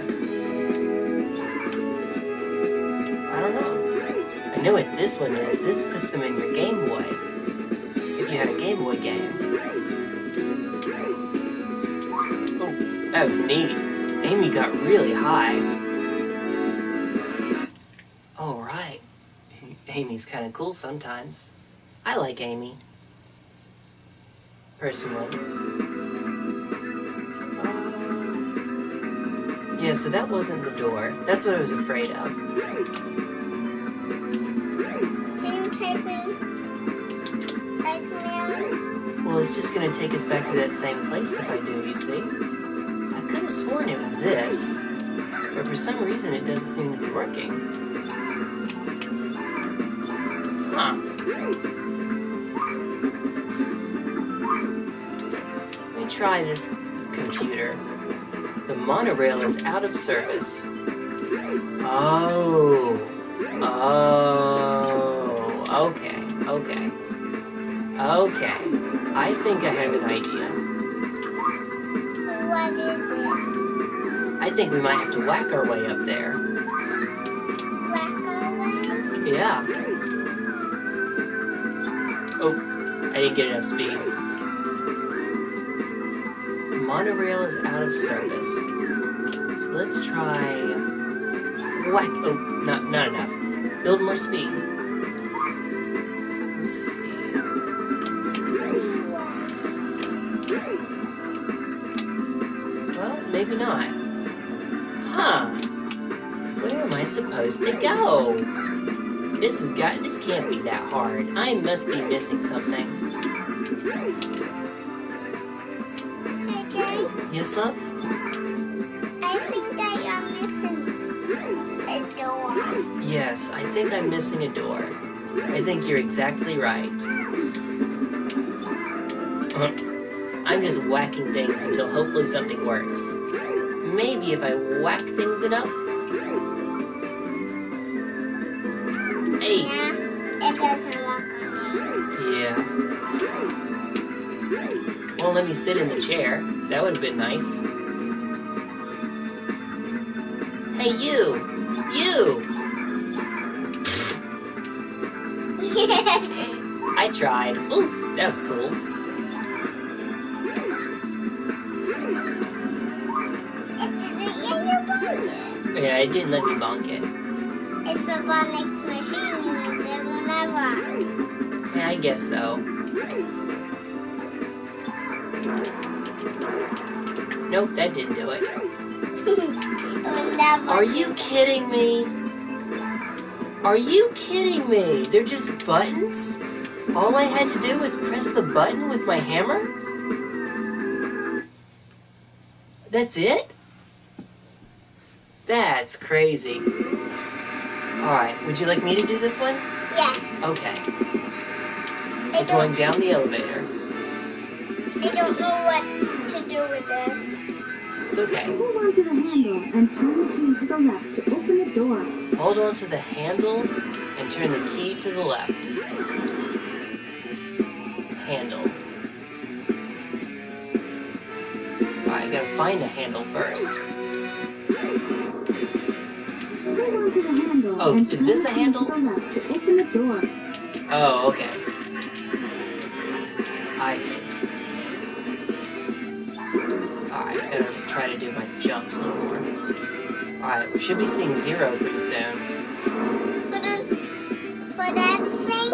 I don't know. I know what this one is. This puts them in your Game Boy. If you had a Game Boy game. Oh, that was neat. Amy got really high. Alright. Amy's kind of cool sometimes. I like Amy. Personally. Yeah, so that wasn't the door. That's what I was afraid of.
Can you Eggman?
Well, it's just gonna take us back to that same place if I do, you see? I could have sworn it was this, but for some reason it doesn't seem to be working. Huh. Let me try this computer. The monorail is out of service. Oh. Oh. Okay. Okay. Okay. I think I have an idea.
What is it?
I think we might have to whack our way up there.
Whack away?
Yeah. Oh, I didn't get enough speed. Monorail is out of service. So let's try whack. Oh, not not enough. Build more speed. Let's see. Well, maybe not. Huh? Where am I supposed to go? This is got. This can't be that hard. I must be missing something. Yes, love.
I think that you're missing a door.
Yes, I think I'm missing a door. I think you're exactly right. I'm just whacking things until hopefully something works. Maybe if I whack things enough. Hey,
Yeah, it doesn't work on
yeah. Well, let me sit in the chair. That would have been nice. Hey, you! You! I tried. Ooh, that was cool.
It didn't get your budget.
Yeah, it didn't let me bonk it.
It's the Bonix machine, so will never.
Yeah, I guess so. Are you kidding me? Are you kidding me? They're just buttons? All I had to do was press the button with my hammer? That's it? That's crazy. Alright, would you like me to do this one?
Yes.
Okay.
I
We're going down the elevator.
I don't know what to do with this.
It's okay.
Hold on to the handle and turn the key to the left to open the door.
Hold on to the handle and turn the key to the left. Handle. Alright, I gotta find the handle first.
Hold on to the handle
Oh,
and
is this a handle?
To the left to open the door.
Oh, okay. I see. Alright, gotta try to do my jumps a little more. Alright, we should be seeing zero pretty soon.
For this, for that thing,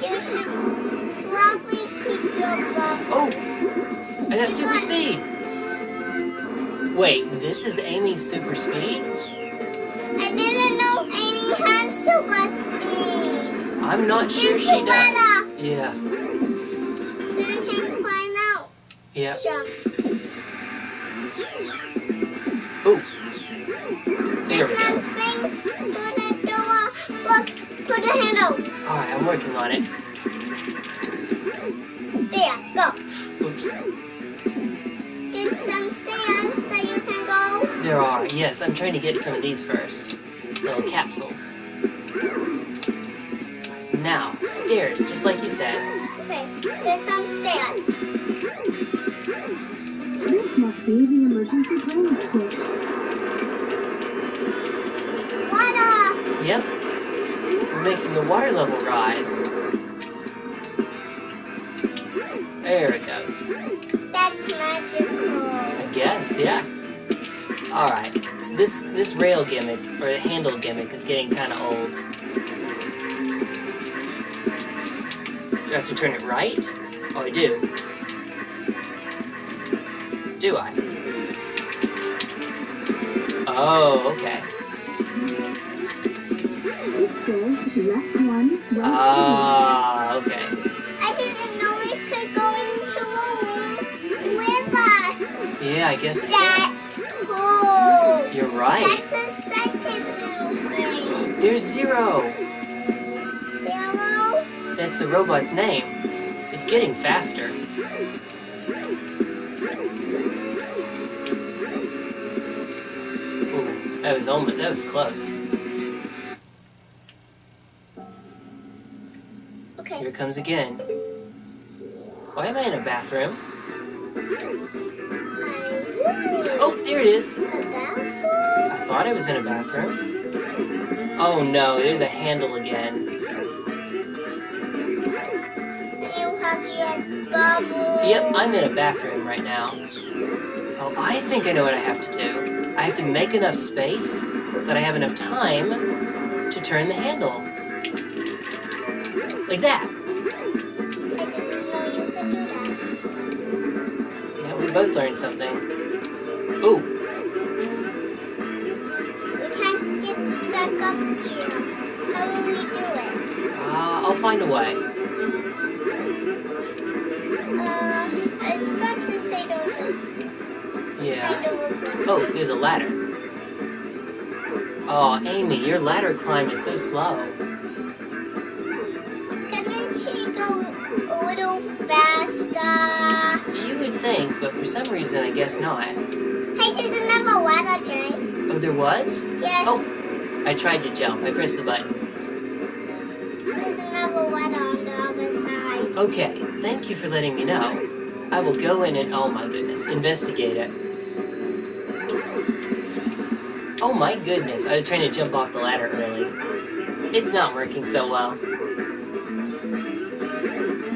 you should probably keep your bum.
Oh! I got super speed! Wait, this is Amy's super speed?
I didn't know Amy had super speed.
I'm not sure
There's
she does.
ladder.
Yeah.
So you can climb out.
Yep.
Jump.
Ooh. There we go.
thing so that door. Look, put the handle.
Alright, I'm working on it.
There, go.
Oops.
There's some stairs that you can go.
There are. Yes, I'm trying to get some of these first. Little capsules. Now, stairs, just like you said.
Okay, there's some stairs.
This must the emergency drainage switch.
Water.
Yep. We're making the water level rise. There it goes.
That's magical.
I guess, yeah. Alright. This this rail gimmick, or handle gimmick, is getting kinda old. Do I have to turn it right? Oh, I do. Do I? Oh, okay.
It says left one, right.
Ah, okay.
I didn't know we could go into a room with us.
Yeah, I guess.
That's cool.
You're right.
That's a second new thing.
There's Zero.
Zero.
That's the robot's name. It's getting faster. That was almost that was close.
Okay.
Here it comes again. Why am I in a bathroom? Hmm. Oh, there it is. I thought I was in a bathroom. Oh no, there's a handle again.
You have your bubble.
Yep, I'm in a bathroom right now. Oh, I think I know what I have to do. I have to make enough space that I have enough time to turn the handle. Like that.
I didn't know you could do that.
Yeah, we both learned something. Ooh,
We can't get back up here. How will we do it?
uh, I'll find a way. Oh, there's a ladder. Oh, Amy, your ladder climb is so slow.
Couldn't she go a little faster?
You would think, but for some reason, I guess not.
Hey, there's another ladder, Jay.
Oh, there was?
Yes.
Oh, I tried to jump. I pressed the button.
There's another ladder on the other side.
Okay, thank you for letting me know. I will go in and, oh my goodness, investigate it. Oh my goodness, I was trying to jump off the ladder early. It's not working so well.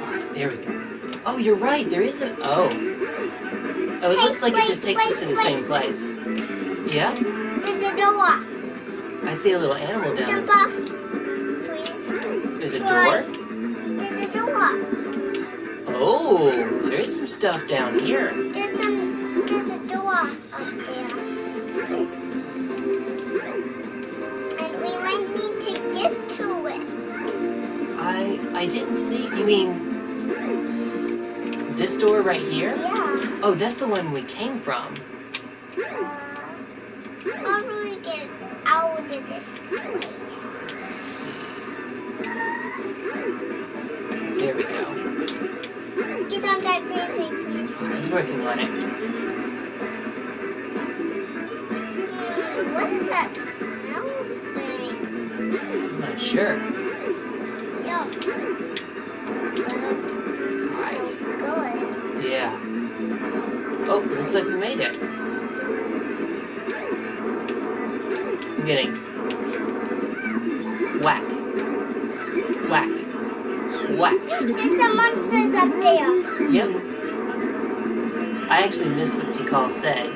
Alright, there we go. Oh, you're right, there is an Oh. Oh, it
Hey,
looks like it just takes us to the
wait.
same place. Yeah,
There's a door.
I see a little animal down
Jump
there.
off, please.
There's a door.
There's a door.
Oh, there's some stuff down here.
There's some.
I didn't see. You mean this door right here?
Yeah.
Oh, that's the one we came from.
Uh, how do we get out of this place?
There we go.
Get on that green thing, please.
Was working on it.
Hmm, what is that smell thing?
I'm not sure.
Good.
Yeah. Oh, looks like we made it. I'm getting whack, whack, whack.
There's some monsters up there.
Yep. I actually missed what Tikal said.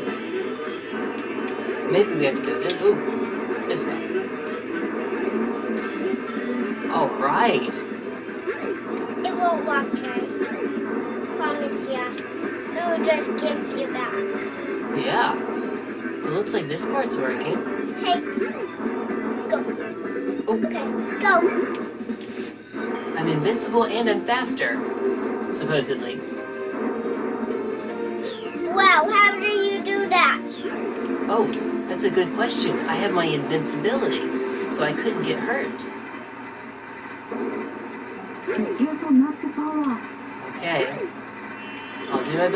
Maybe we have to go this. Ooh, this way. All right.
It won't walk right. Promise ya. It will just give you back.
Yeah. It looks like this part's working.
Hey, go. Oh. Okay, go.
I'm invincible and I'm faster, supposedly.
Wow, how do you do that?
Oh, that's a good question. I have my invincibility, so I couldn't get hurt.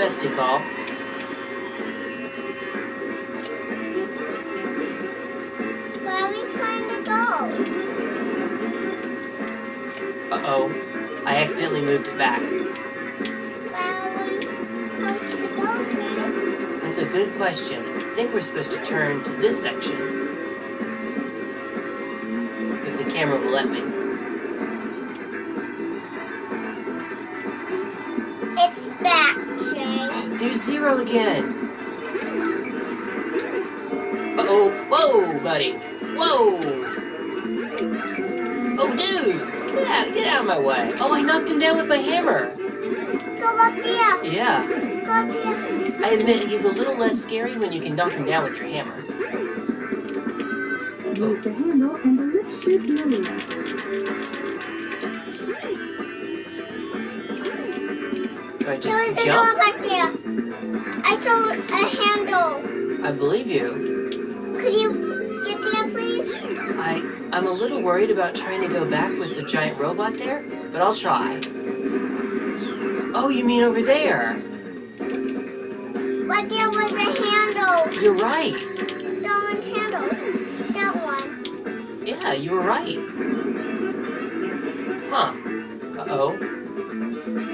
I'll do my best to call.
Where are we trying to go?
Uh-oh. I accidentally moved it back.
Where are we supposed to go, Dad?
That's a good question. I think we're supposed to turn to this section. If the camera will let me. Zero again. Uh-oh. Whoa, buddy. Whoa. Oh, dude. Get out, get out of my way. Oh, I knocked him down with my hammer.
Go up there.
Yeah.
Go up there.
I admit he's a little less scary when you can knock him down with your hammer.
Use the handle and the lift should move.
Do I just jump?
I
believe you.
Could you get there, please?
I I'm a little worried about trying to go back with the giant robot there, but I'll try. Oh, you mean over there?
But there was a handle.
You're right.
That one's handle. That one.
Yeah, you were right. Huh. Uh-oh.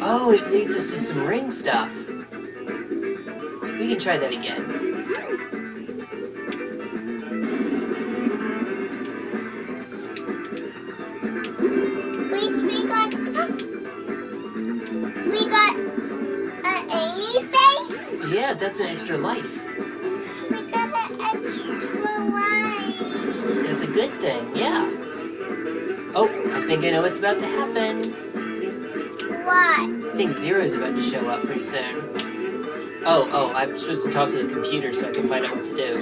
Oh, it leads us to some ring stuff. We can try that again. Yeah, that's an extra life.
We got an extra life.
That's a good thing, yeah. Oh, I think I know what's about to happen.
What?
I think Zero's about to show up pretty soon. Oh, oh, I'm supposed to talk to the computer so I can find out what to do.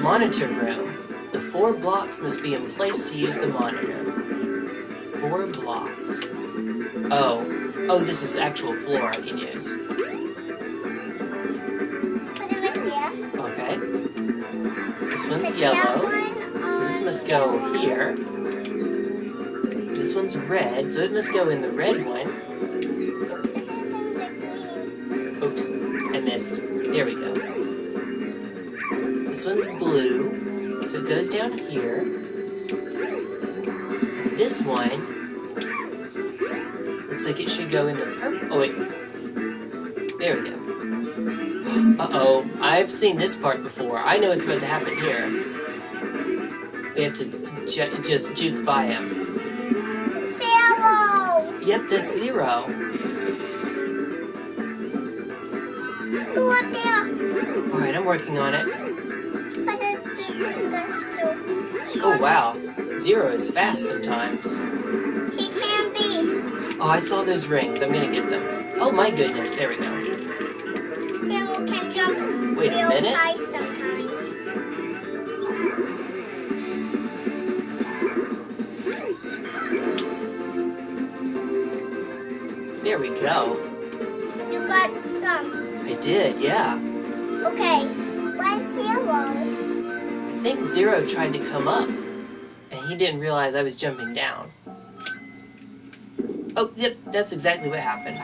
Monitor room. The four blocks must be in place to use the monitor. Four blocks. Oh, oh, this is actual floor I can go here. This one's red, so it must go in the red one. Oops, I missed. There we go. This one's blue, so it goes down here. This one looks like it should go in the purple. Oh wait, there we go. Uh oh, I've seen this part before. I know what's about to happen here. We have to ju- just juke by him.
Zero.
Yep, that's zero.
Go up there.
All right, I'm working on it.
Super this too.
Oh wow, zero is fast sometimes.
He can be.
Oh, I saw those rings. I'm gonna get them. Oh my goodness, there we go.
Zero can jump
Wait a minute.
high
go.
You got some.
I did, yeah.
Okay. Where's zero?
I think zero tried to come up, and he didn't realize I was jumping down. Oh, yep, that's exactly what happened.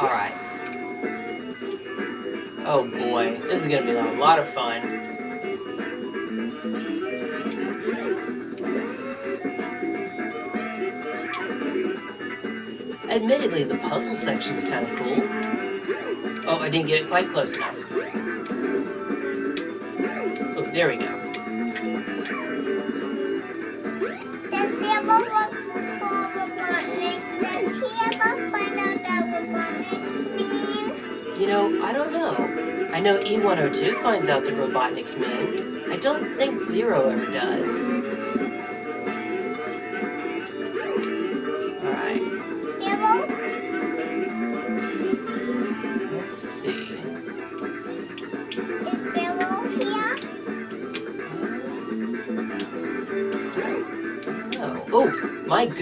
All right. Oh boy, this is gonna be a lot of fun. Admittedly, the puzzle section's kind of cool. Oh, I didn't get it quite close enough. Oh, there we go.
Does zero work for Robotnik? Does he ever find out that Robotnik's mean?
You know, I don't know. I know E102 finds out the Robotnik's mean. I don't think Zero ever does.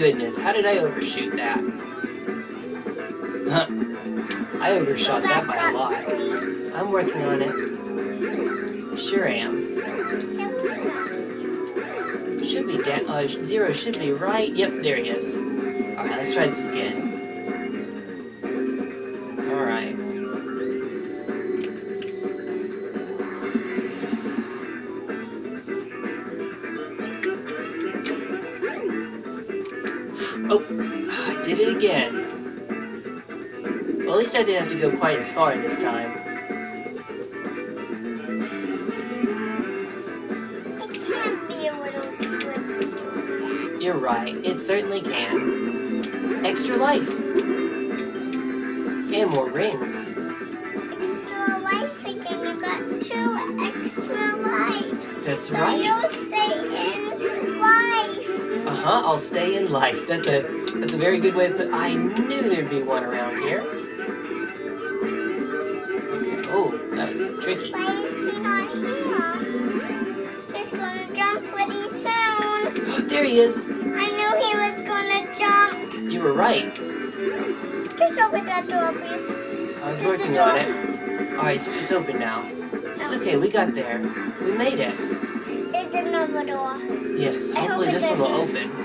Goodness, how did I overshoot that? Huh. I overshot that by a lot. I'm working on it. Sure am. Should be down. Uh, zero should be right. Yep, there he is. Alright, let's try this again. Go quite as far this time.
It can be a little tricky doing that.
You're right, it certainly can. Extra life. And more rings.
Extra life again. You got two extra lives.
That's
so
right.
you'll stay in life.
Uh-huh, I'll stay in life. That's a that's a very good way to put I knew there'd be one around here.
Gonna jump pretty soon.
there he is.
I knew he was gonna jump.
You were right.
Just open that door, please.
I was
There's
working on it. Alright, it's, it's open now. It's oh. okay, we got there. We made it.
There's another door.
Yes,
I hope
hopefully
it
this one will open.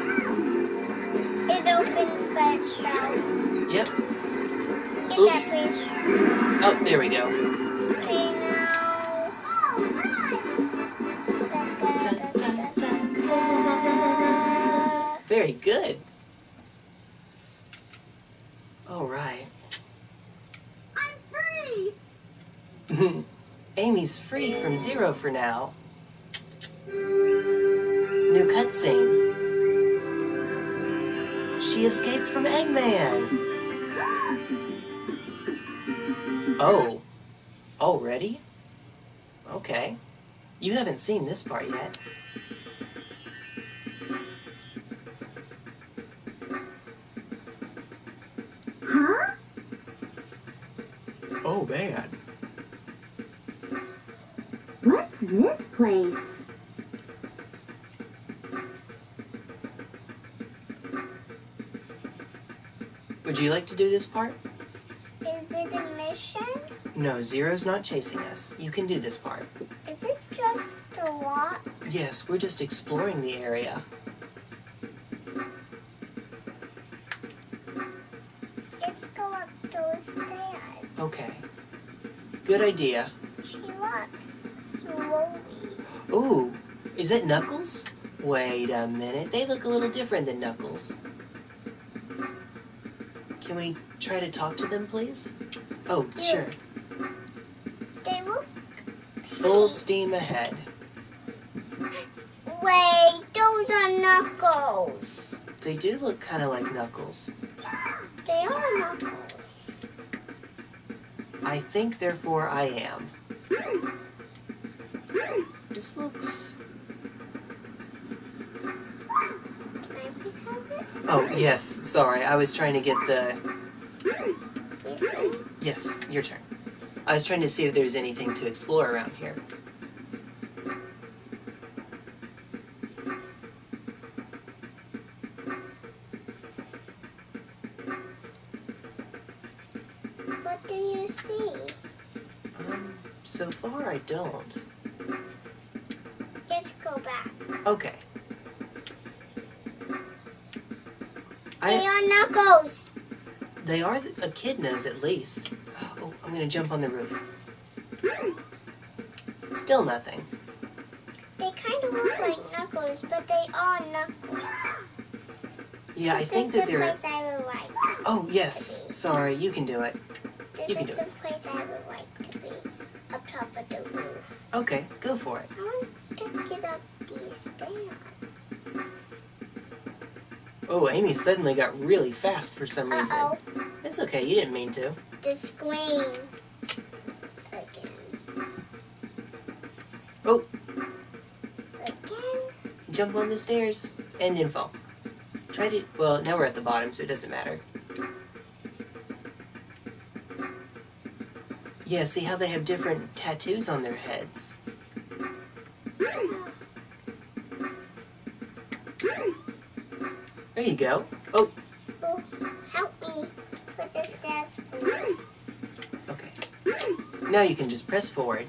It opens by itself.
Yep.
Get
Oops.
that, please.
Oh, there we go. For now. New cutscene. She escaped from Eggman. Oh. Already? Okay. You haven't seen this part yet. Would you like to do this part?
Is it a mission?
No, Zero's not chasing us. You can do this part.
Is it just a walk?
Yes, we're just exploring the area.
Let's go up those stairs.
Okay. Good idea.
She walks slowly.
Ooh, is that Knuckles? Wait a minute, they look a little different than Knuckles. Can we try to talk to them, please? Oh,
Yeah.
sure.
They look.
Full steam ahead.
Wait, those are knuckles.
They do look kind of like Knuckles.
Yeah, They are knuckles.
I think, therefore, I am. This looks.
Can I please have it?
Oh, yes, sorry, I was trying to get the. Yes, your turn. I was trying to see if there's anything to explore around here.
What do you see?
Um, so far I don't.
Let's go back.
Okay.
They
I,
are knuckles.
They are echidnas at least. Oh, I'm gonna jump on the roof. Still nothing.
They kind of look like knuckles, but they are knuckles.
Yeah, I think that
the
they're.
place I would like.
Oh, yes. Sorry, you can do it.
This
You can
is
do
the place I would like to be, up top of the roof.
Okay, go for it.
I want to get up these stairs.
Oh, Amy suddenly got really fast for some
Uh
reason. It's okay, you didn't mean to.
the screen. Again.
Oh,
Again.
jump on the stairs and then fall. Try to. Well, now we're at the bottom, so it doesn't matter. Yeah, see how they have different tattoos on their heads? There you go. Oh,
Oh, help me with the stairs, please.
okay. Now you can just press forward.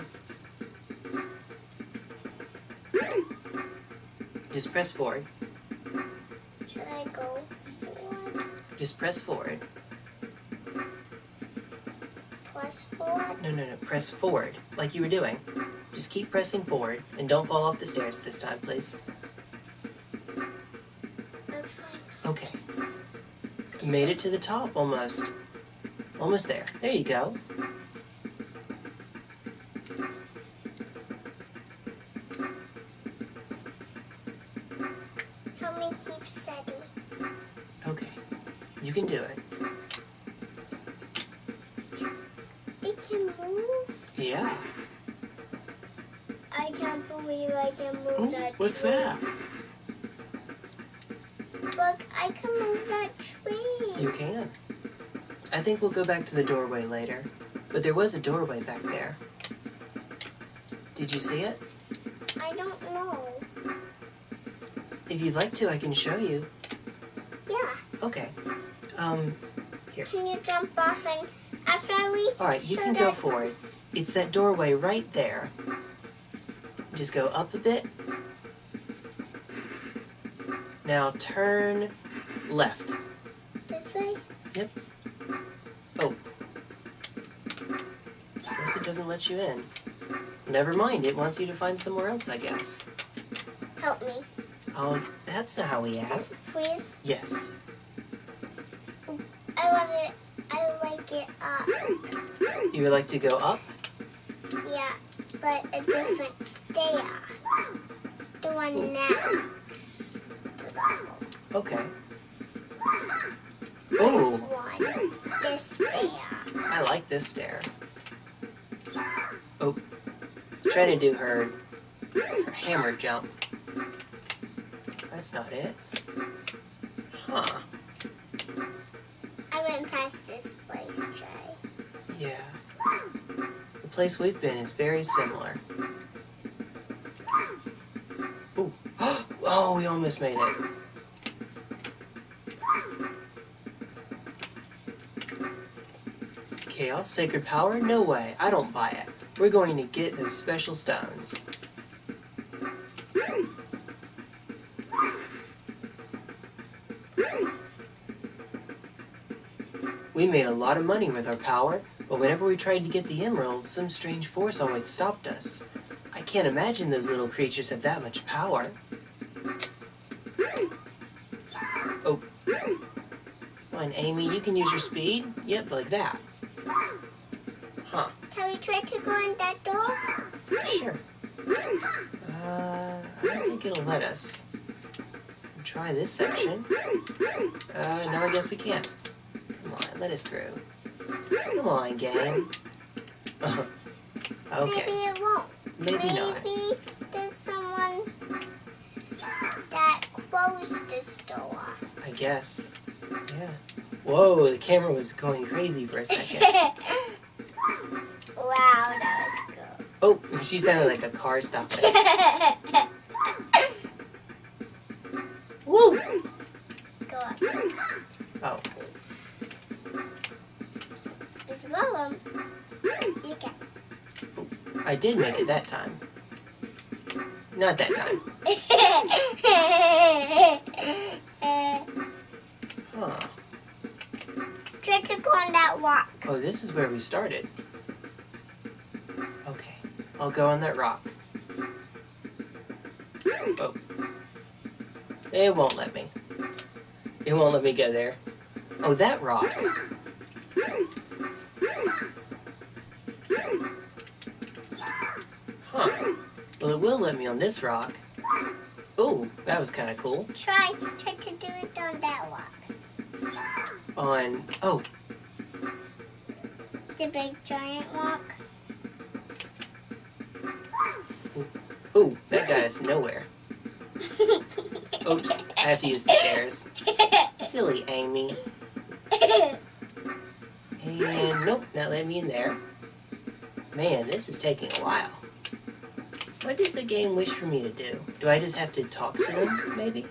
Just press forward.
Should I go forward?
Just press forward.
Press forward?
No, no, no. Press forward, like you were doing. Just keep pressing forward, and don't fall off the stairs this time, please. Okay. You made it to the top almost. Almost there. There you go.
Help me keep steady.
Okay. You can do it.
It can move.
Yeah.
I can't believe I can move
Oh,
that
what's
tree.
that?
Look, I can move that tree.
You can. I think we'll go back to the doorway later. But there was a doorway back there. Did you see it?
I don't know.
If you'd like to, I can show you.
Yeah.
Okay. Um, here.
Can you jump off and after we
alright, you can go
for
it. It's that doorway right there. Just go up a bit. Now turn left.
this way?
Guess it doesn't let you in. Never mind, it wants you to find somewhere else, I guess.
Help me,
Oh, that's not how we ask.
please.
Yes.
I want it. I like it up.
You would like to go up?
Yeah, but a different stair. The one hmm. next to that.
Okay.
This
Oh,
one. This stair.
I like this stair. Trying to do her, her hammer jump. That's not it. Huh.
I went past this place, Jay.
Yeah. The place we've been is very similar. Ooh. Oh, we almost made it. Chaos, sacred power? No way. I don't buy it. We're going to get those special stones. We made a lot of money with our power, but whenever we tried to get the emeralds, some strange force always stopped us. I can't imagine those little creatures have that much power. Oh. Come on, Amy, you can use your speed? Yep, like that.
Try to go in that door?
sure. Uh, I don't think it'll let us. Try this section. Uh, no, I guess we can't. Come on, let us through. Come on, gang. okay,
Maybe it won't.
maybe
Maybe
not.
there's someone that closed this door.
I guess. Yeah. Whoa, the camera was going crazy for a second.
wow, that was cool.
Oh, she sounded like a car stopping. Woo!
Go up,
Oh,
please. Miss Willem, you can.
I did make it that time. Not that time. Huh.
Try to go on that walk.
Oh, this is where we started. I'll go on that rock. Oh. It won't let me. It won't let me go there. Oh, that rock. Huh. Well, it will let me on this rock. Oh, that was kind of cool.
Try, try to do it on that rock.
On, oh,
The big giant walk.
ooh, that got us nowhere. Oops, I have to use the stairs. Silly Amy. And nope, not letting me in there. Man, this is taking a while. What does the game wish for me to do? Do I just have to talk to them, maybe?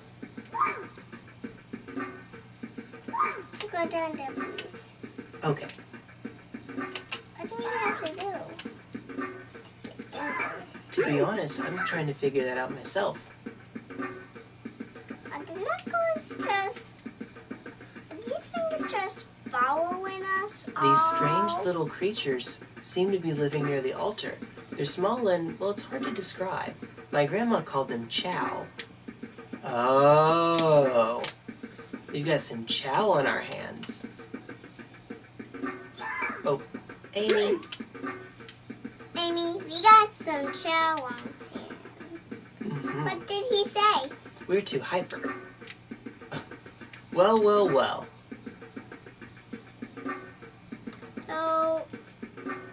go down there, please.
Okay.
What do we have to do? Get down there.
To be honest, I'm trying to figure that out myself.
Are the knuckles just. Are these things just following us?
These strange little creatures seem to be living near the altar. They're small and, well, it's hard to describe. My grandma called them Chao. Oh. We've got some Chao on our hands. Oh, Amy.
Amy, we got some Chao on. What did he say?
We're too hyper. Well, well, well.
So,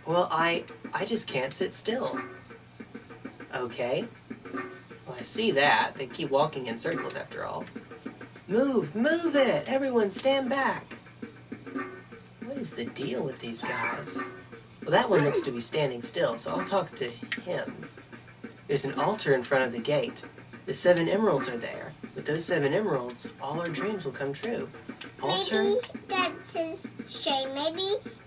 Well, I I just can't sit still. Okay. Well, I see that. They keep walking in circles after all. Move, move it! Everyone stand back. What is the deal with these guys? Well, that one looks to be standing still, so I'll talk to him. There's an altar in front of the gate. The seven emeralds are there. With those seven emeralds, all our dreams will come true. Altar?
maybe that's his shame. Maybe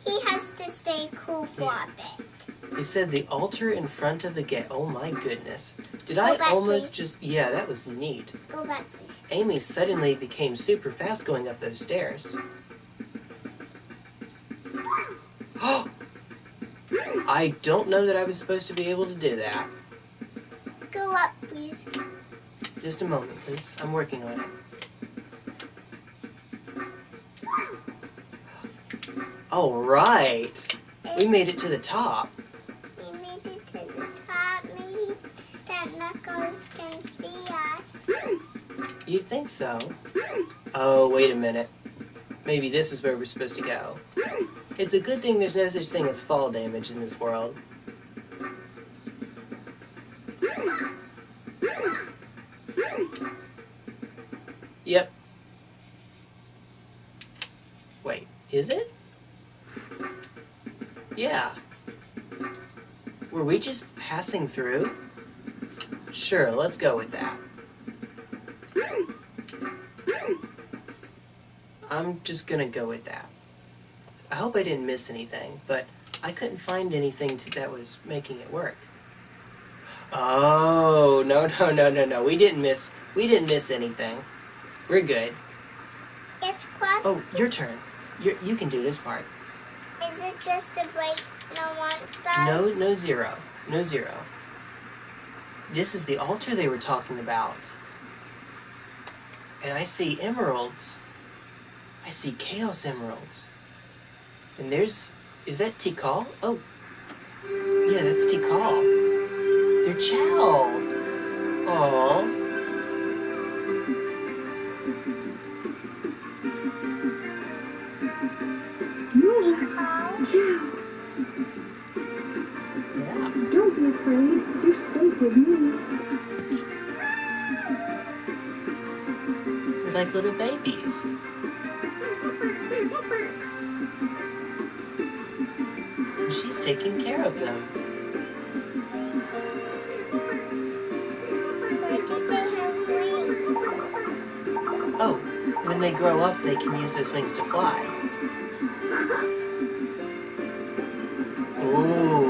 he has to stay cool for a bit.
He said the altar in front of the gate. Oh my goodness. Did
Go
I
back,
almost
please.
just. Yeah, that was neat.
Go back, please.
Amy suddenly became super fast going up those stairs. I don't know that I was supposed to be able to do that.
Go up, please.
Just a moment, please. I'm working on it. All right. We made it to the top.
We made it to the top. Maybe that Knuckles can see us.
You think so? Oh, wait a minute. Maybe this is where we're supposed to go. It's a good thing there's no such thing as fall damage in this world. Yep. Wait, is it? Yeah. Were we just passing through? Sure, let's go with that. I'm just gonna go with that. I hope I didn't miss anything, but I couldn't find anything to, that was making it work. Oh no no no no no! We didn't miss we didn't miss anything. We're good.
It's cross.
Oh, your turn. You you can do this part.
Is it just to break no monsters?
No no zero no zero. This is the altar they were talking about. And I see emeralds. I see chaos emeralds. And there's is that Tikal? Oh. Yeah, that's Tikal. They're Chao. Aww. Like little babies. And she's taking care of them. Oh, when they grow up, they can use those wings to fly. Ooh,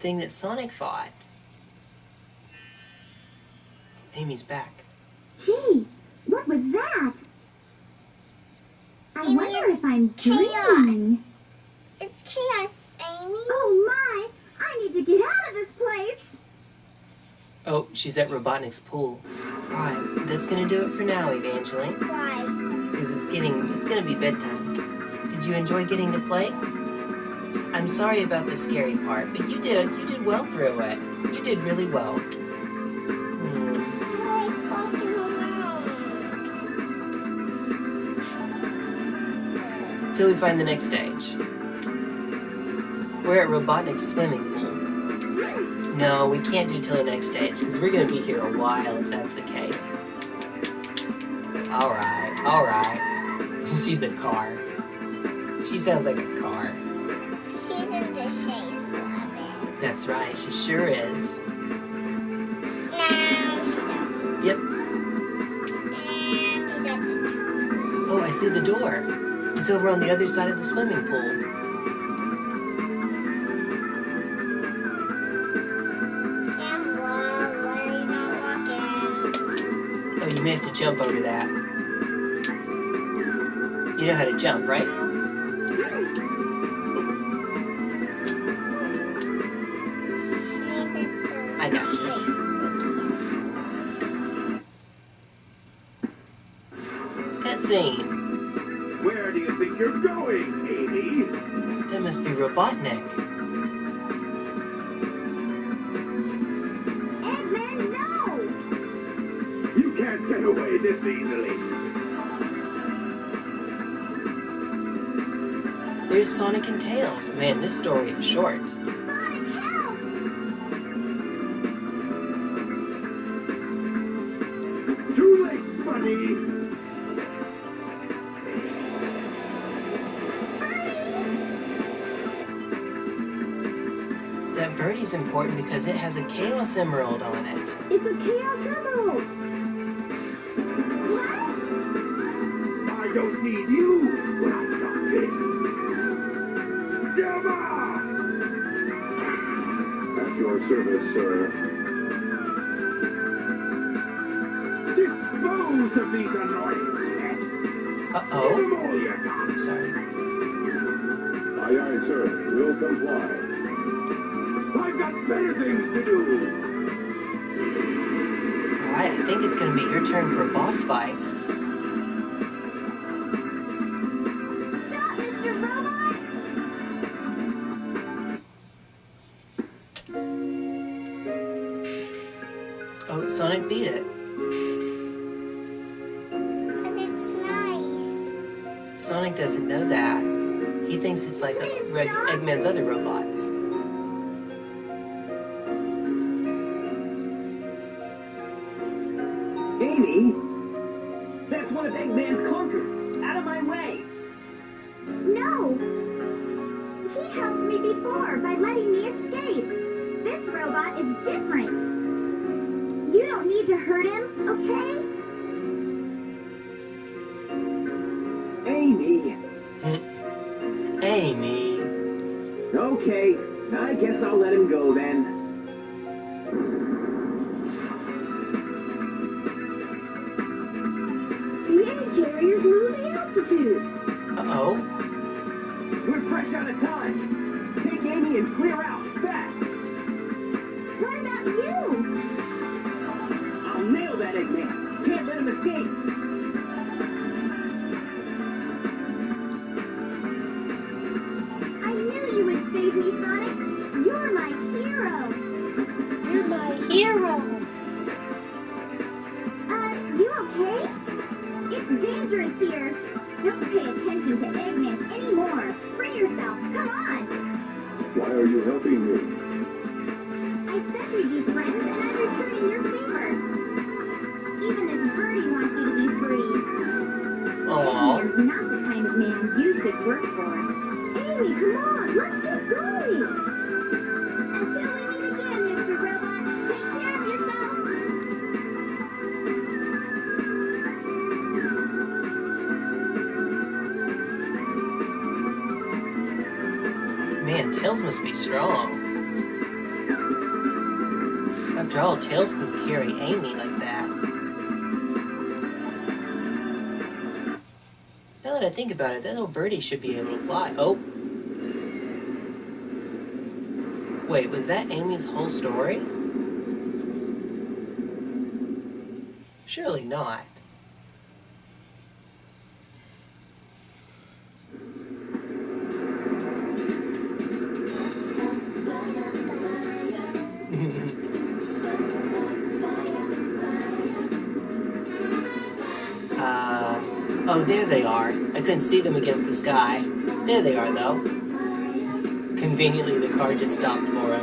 thing that Sonic fought. Amy's back.
Gee, what was that? I
Amy,
wonder
it's
if I'm dreaming.
chaos. It's chaos, Amy.
Oh my! I need to get out of this place.
Oh, she's at Robotnik's pool. Alright, that's gonna do it for now, Evangeline.
Why?
because it's getting it's gonna be bedtime. Did you enjoy getting to play? I'm sorry about the scary part, but you did you did well through it. You did really well.
Around.
Till we find the next stage. We're at Robotnik's swimming pool. No, we can't do till the next stage because we're gonna be here a while if that's the case. All right, all right. She's a car. She sounds like a car.
She's in the shape of it.
That's right, she sure is. Yep.
And he's at the
Oh, I see the door. It's over on the other side of the swimming pool.
camera. Why are you?
Oh, you may have to jump over that. You know how to jump, right? Robotnik. Because it has a Chaos Emerald on it.
It's a Chaos Emerald! What?
I don't need you when I got this. Gamma! At your service, sir. Dispose of these annoying.
Uh-oh.
Give 'em all you got.
Sorry. Think it's gonna be your turn for a boss fight.
Stop, Mr. Robot!
Oh, Sonic beat it.
But it's nice.
Sonic doesn't know that. He thinks it's like a, Eggman's other robots.
Man,
Tails must be strong. After all, Tails can carry Amy like that. Now that I think about it, that little birdie should be able to fly. Oh. Wait, was that Amy's whole story? Surely not. Couldn't see them against the sky. There they are, though. Conveniently, the car just stopped for him.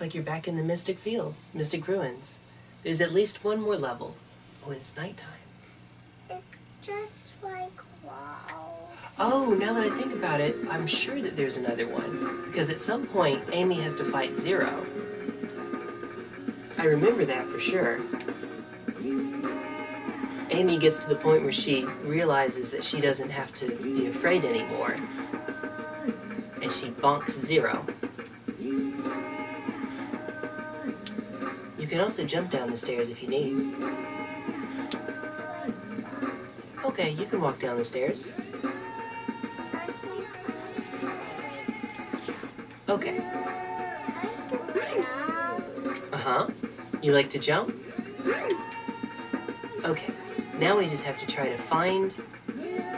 Looks like you're back in the Mystic Fields, Mystic Ruins. There's at least one more level. Oh, and it's nighttime.
It's just like wow.
Oh, now that I think about it, I'm sure that there's another one. Because at some point, Amy has to fight Zero. I remember that for sure. Amy gets to the point where she realizes that she doesn't have to be afraid anymore. And she bonks Zero. Can also jump down the stairs if you need. Okay, you can walk down the stairs. Okay.
I like to jump.
Uh huh. You like to jump? Okay. Now we just have to try to find.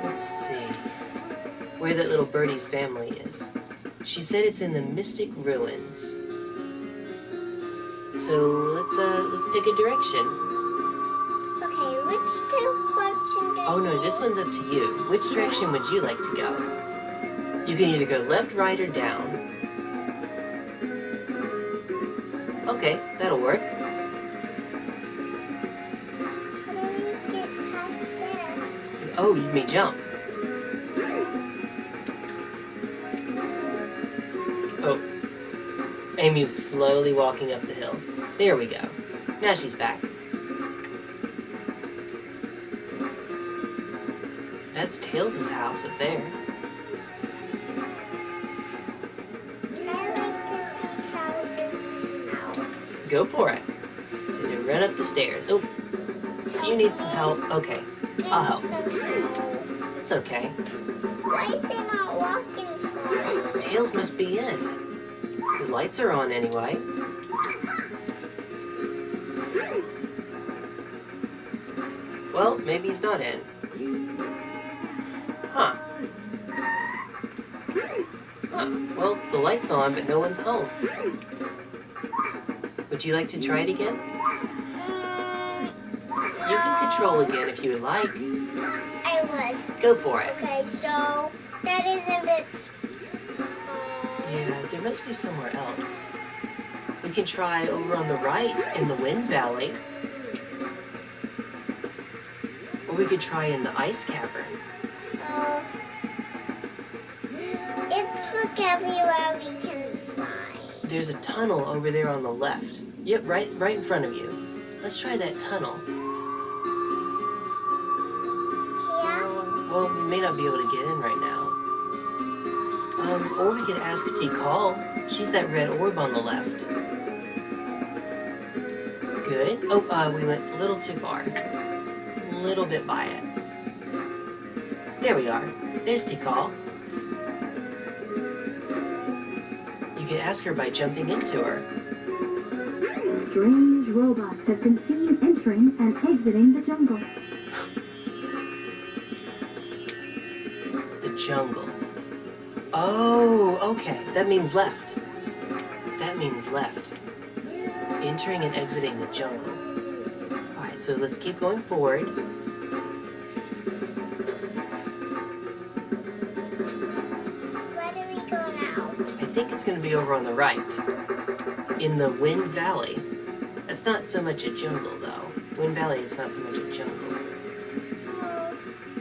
Let's see. Where that little birdie's family is. She said it's in the Mystic Ruins. So let's uh let's pick a direction.
Okay, which direction do
Oh no, this one's up to you. Which direction would you like to go? You can either go left, right, or down. Okay, that'll work.
How do we get past this?
Oh, you may jump. Oh. Amy's slowly walking up the hill. There we go. Now she's back. That's Tails' house up there.
I like to see Tails' house.
Go for it. So you run up the stairs. Oh, you need some help. Okay, I'll help. It's okay.
Why is he not walking for?
Tails must be in. The lights are on anyway. Well, maybe he's not in. Huh. Huh. Well, the light's on, but no one's home. Would you like to try it again? You can control again if you would like.
I would.
Go for it.
Okay, so that isn't it.
Yeah, there must be somewhere else. We can try over on the right in the Wind Valley. Or we could try in the Ice Cavern.
Uh, it's look everywhere we can find.
There's a tunnel over there on the left. Yep, right right in front of you. Let's try that tunnel.
Here?
Well, we may not be able to get in right now. Um, or we could ask Tikal. She's that red orb on the left. Good. Oh, uh, we went a little too far. Little bit by it. There we are. There's Tikal. You can ask her by jumping into her.
Strange robots have been seen entering and exiting the jungle.
The jungle. Oh, okay. That means left. That means left. Entering and exiting the jungle. So let's keep going forward.
Where do we go now?
I think it's going to be over on the right. In the Wind Valley. That's not so much a jungle, though. Wind Valley is not so much a jungle.
Oh,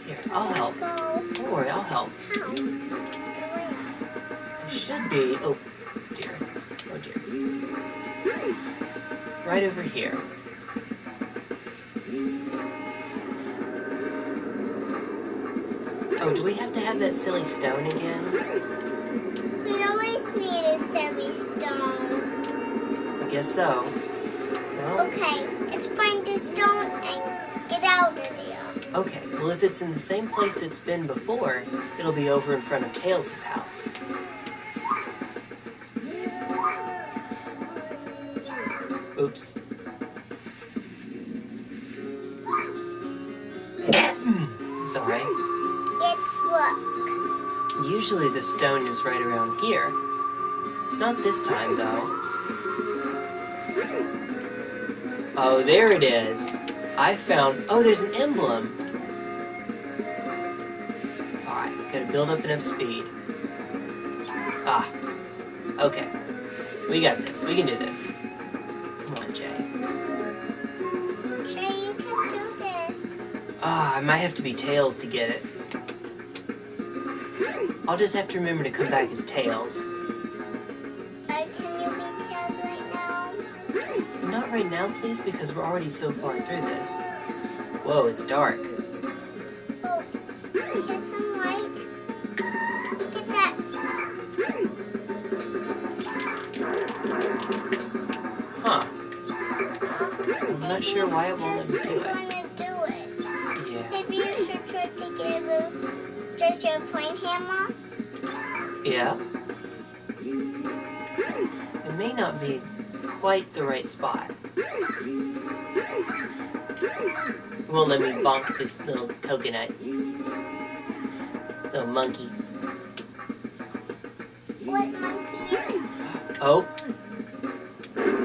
Here, I'll help. Don't worry, I'll help.
How?
There should be. Oh, dear. Oh, dear. Right over here. Silly stone again?
We always need a silly stone.
I guess so. Well,
Okay, let's find the stone and get out of there.
okay. Well, if it's in the same place it's been before, it'll be over in front of Tails' house. Oops. Usually the stone is right around here. It's not this time, though. Oh, there it is. I found. Oh, there's an emblem. Alright, gotta build up enough speed. Ah. Okay. We got this. We can do this. Come on, Jay.
Jay, you can do this.
Ah, I might have to be Tails to get it. I'll just have to remember to come back as Tails.
Uh, can you be Tails right now?
Not right now, please, because we're already so far through this. Whoa, it's dark.
Oh, some light. Get that.
Huh. I'm not sure why it won't quite the right spot. It won't let me bonk this little coconut. Little monkey.
What monkeys?
Oh.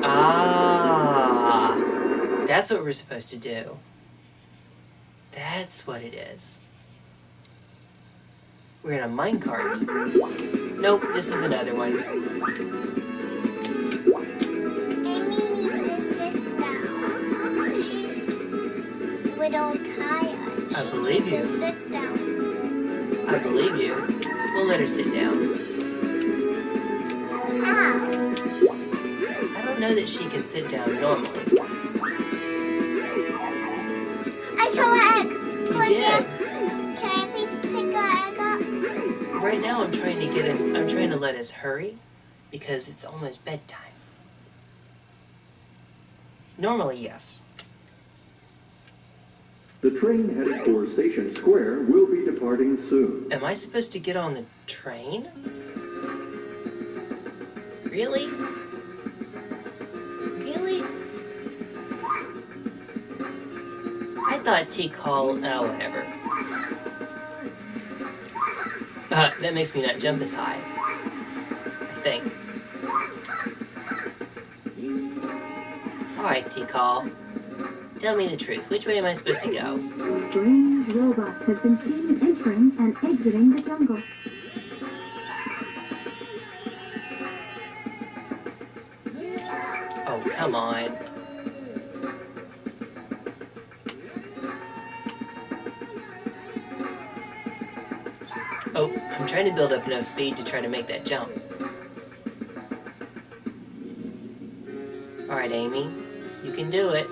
Ah. That's what we're supposed to do. That's what it is. We're in a minecart. Nope, this is another one.
Little tired.
I believe you.
sit down.
I believe you. We'll let her sit down.
How?
I don't know that she can sit down normally.
I saw an egg.
You did.
Can I please pick an egg up?
Right now I'm trying to get us I'm trying to let us hurry because it's almost bedtime. Normally, yes.
The train headed for Station Square will be departing soon.
Am I supposed to get on the train? Really? Really? I thought Tikal. Oh, whatever. Uh, that makes me not jump as high. I think. Alright, Tikal. Tell me the truth. Which way am I supposed to go?
Strange robots have been seen entering and exiting the jungle.
Oh, come on. Oh, I'm trying to build up enough speed to try to make that jump. Alright, Amy. You can do it.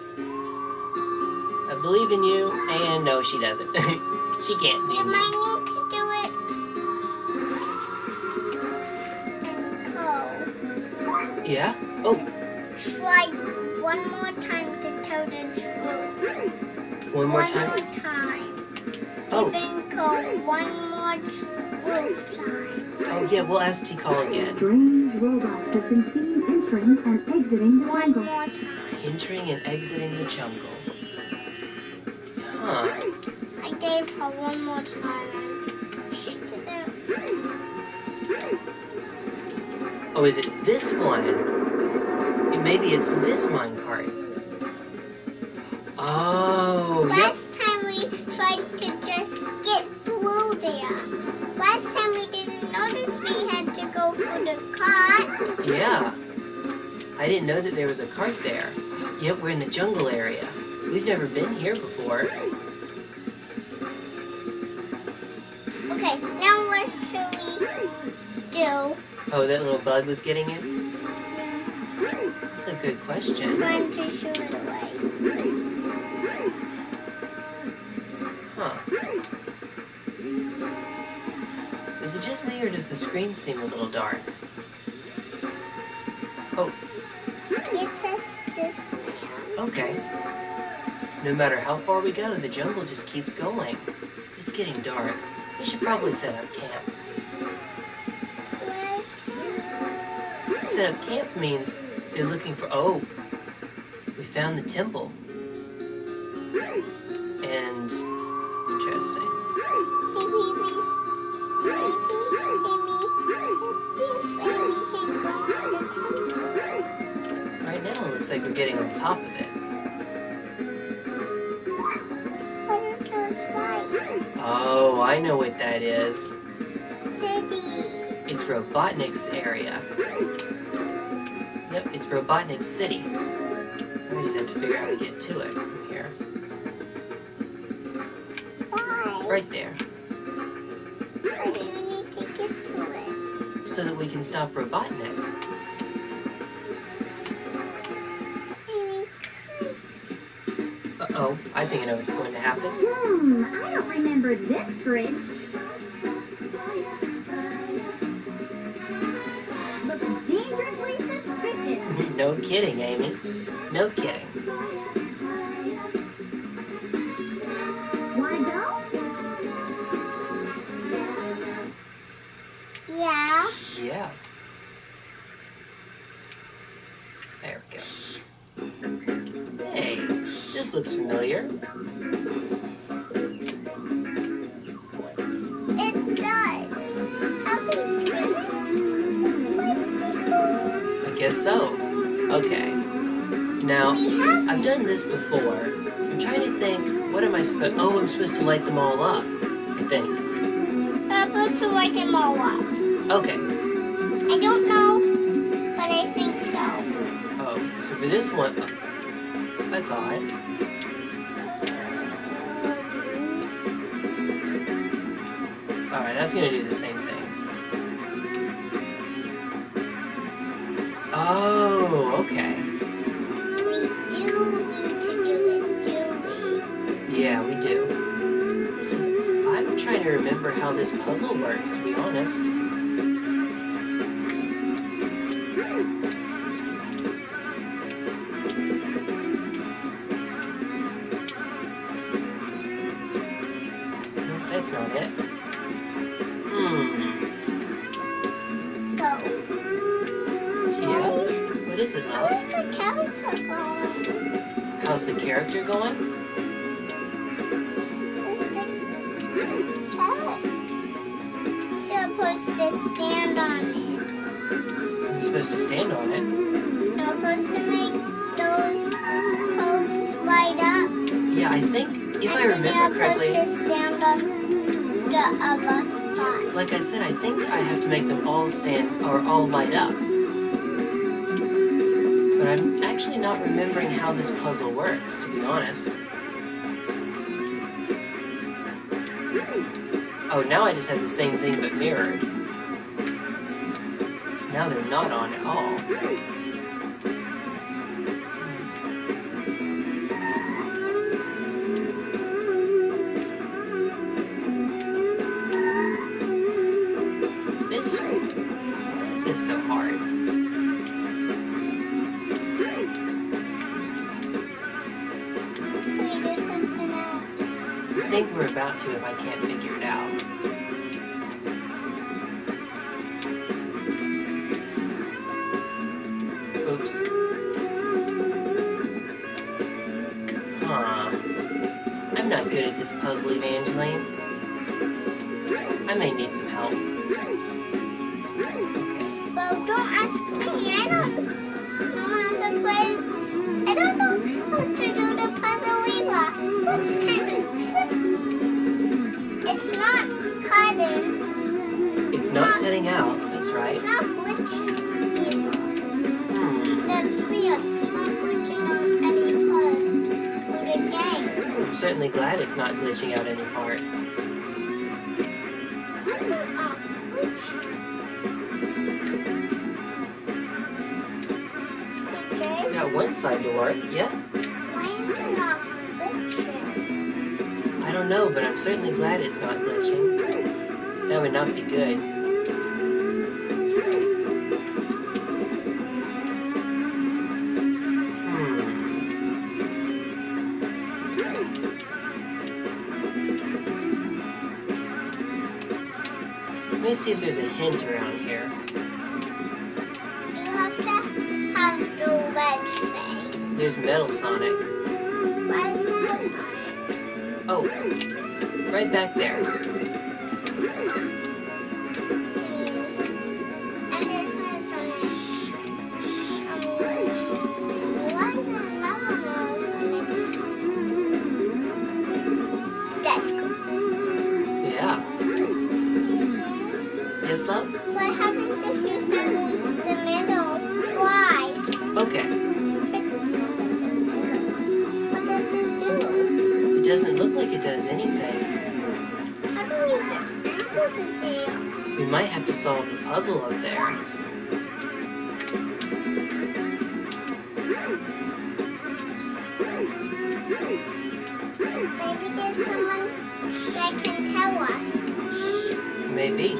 I believe in you. And no, she doesn't. she can't
You
do
might need to do it. And go.
Yeah? Oh,
Try one more time to tell the truth.
one more
one
time.
more time.
Oh,
Then go one more truth time.
oh yeah, we'll ask Tikal again.
Strange robots have been seen entering and exiting the
One
jungle.
more time.
Entering and exiting the jungle. Huh.
I gave her one more time and she did it.
Oh, is it this one? Maybe it's this minecart. Oh, yep.
Last time we tried to just get through there. Last time we didn't notice we had to go for the cart.
Yeah. I didn't know that there was a cart there. Yep, we're in the jungle area. We've never been here before. Oh, that little bug was getting you? That's a good question.
I'm Trying to shoot it away.
Huh. Is it just me, or does the screen seem a little dark? Oh,
It says this man.
okay. No matter how far we go, the jungle just keeps going. It's getting dark. We should probably set up camp. Set up camp means they're looking for. Oh, we found the temple. And interesting.
Maybe we. s- Maybe. Maybe. Let's see if Amy can go to the temple.
Right now, it looks like we're getting on top of it.
What is those lights?
Oh, I know what that is.
City.
It's Robotnik's area. Yep, it's Robotnik City. We just have to figure out how to get to it from here.
Why?
Right there.
Why do you need to get to it?
So that we can stop Robotnik. Uh-oh, I think I know what's going to happen.
Hmm, I don't remember this bridge.
No kidding, Amy. No kidding. This
before.
I'm trying to think, what am I supposed uh, Oh, I'm supposed to light them all up. I think.
I'm supposed to light them all up.
Okay.
I don't know, but I think so.
Oh, so for this one, uh, that's odd. Alright, that's gonna do the same
supposed to stand on it. You're supposed to make those light up.
Yeah, I think if I
then
remember
you're
correctly,
supposed to stand on the other part.
like I said, I think I have to make them all stand or all light up. But I'm actually not remembering how this puzzle works, to be honest. Hmm. Oh, now I just have the same thing but mirrored. Not on at all. gonna be good. Hmm. Let me see if there's a hint around here.
You have The
there's Metal Sonic.
Where's Metal Sonic?
Oh, right back there. Puzzle up there.
Maybe there's someone that can tell us.
Maybe.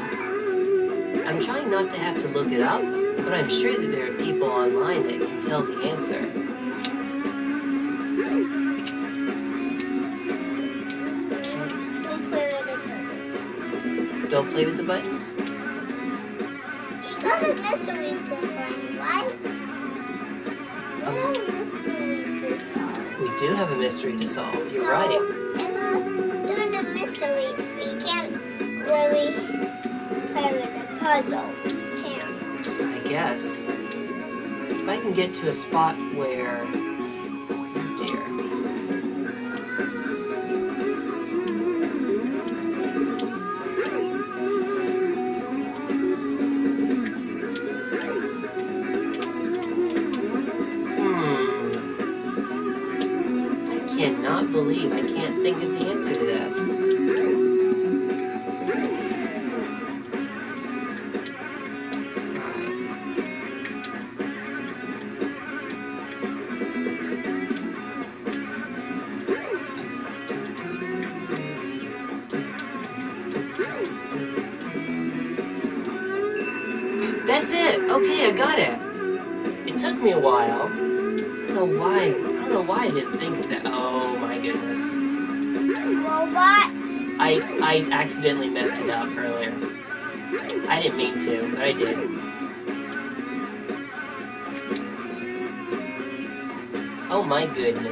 I'm trying not to have to look it up, but I'm sure that there are people online that can tell the answer.
Don't play with the buttons.
Don't play with the buttons? Do have a mystery to solve. You're right.
We're doing the mystery, we can't really play with the puzzles, can we?
I guess. If I can get to a spot where.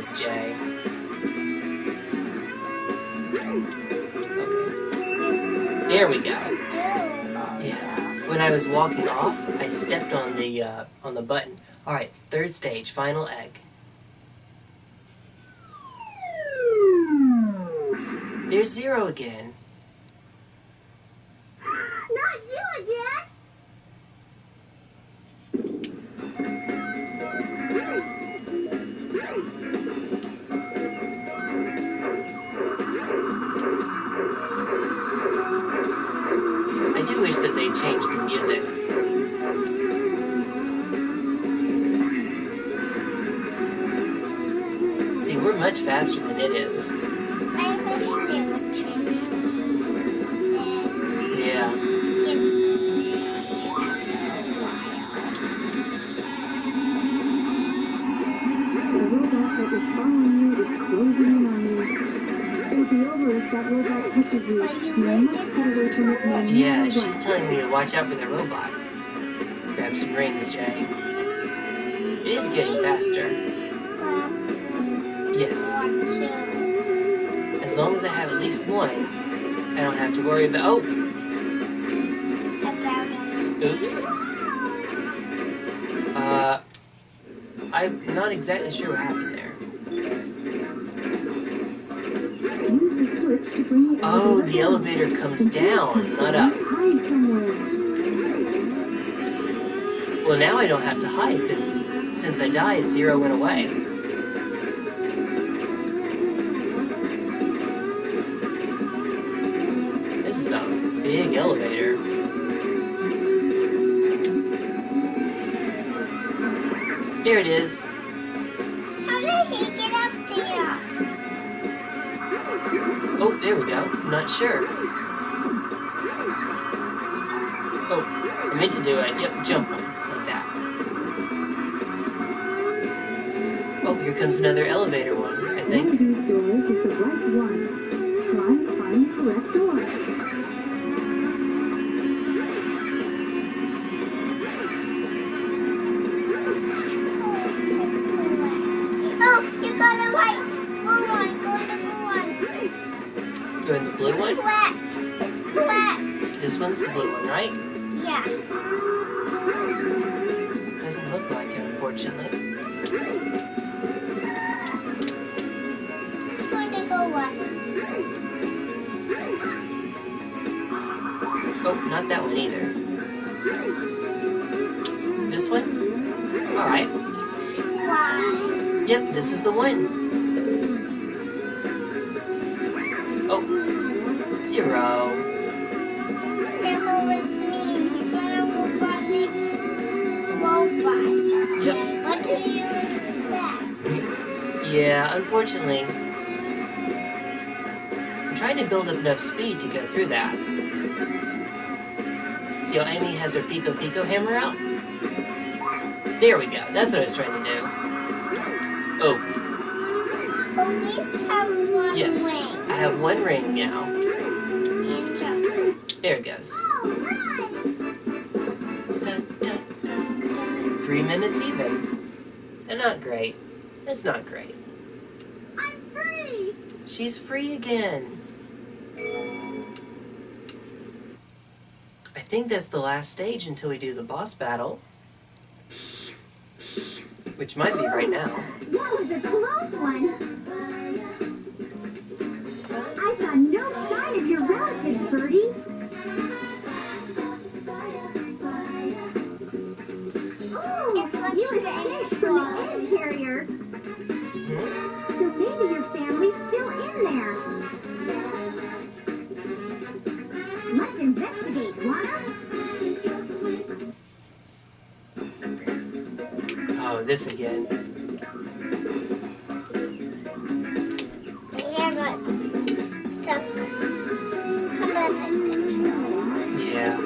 My goodness, Jay. Okay. There we go. Yeah. When I was walking off, I stepped on the uh, on the button. All right, third stage, final egg. There's zero again. Grab some rings, Jay. It is getting faster. Yes. As long as I have at least one, I don't have to worry about. Oh, oops. Uh, I'm not exactly sure what happened there.
Use the switch to bring the
Oh, the elevator comes down, not up. Well, now I don't have to hide because since I died, Zero went away. Enough speed to go through that. See how Amy has her Piko Piko hammer out? There we go. That's what I was trying to do. Oh,
have one
yes.
wing.
I have one ring now. There it goes. Dun, dun, dun, dun. Three minutes even. And not great. It's not great.
I'm free!
She's free again. Think that's the last stage until we do the boss battle. Which might be right now.
That was a close one.
This again.
We have it stuck under the control.
Yeah.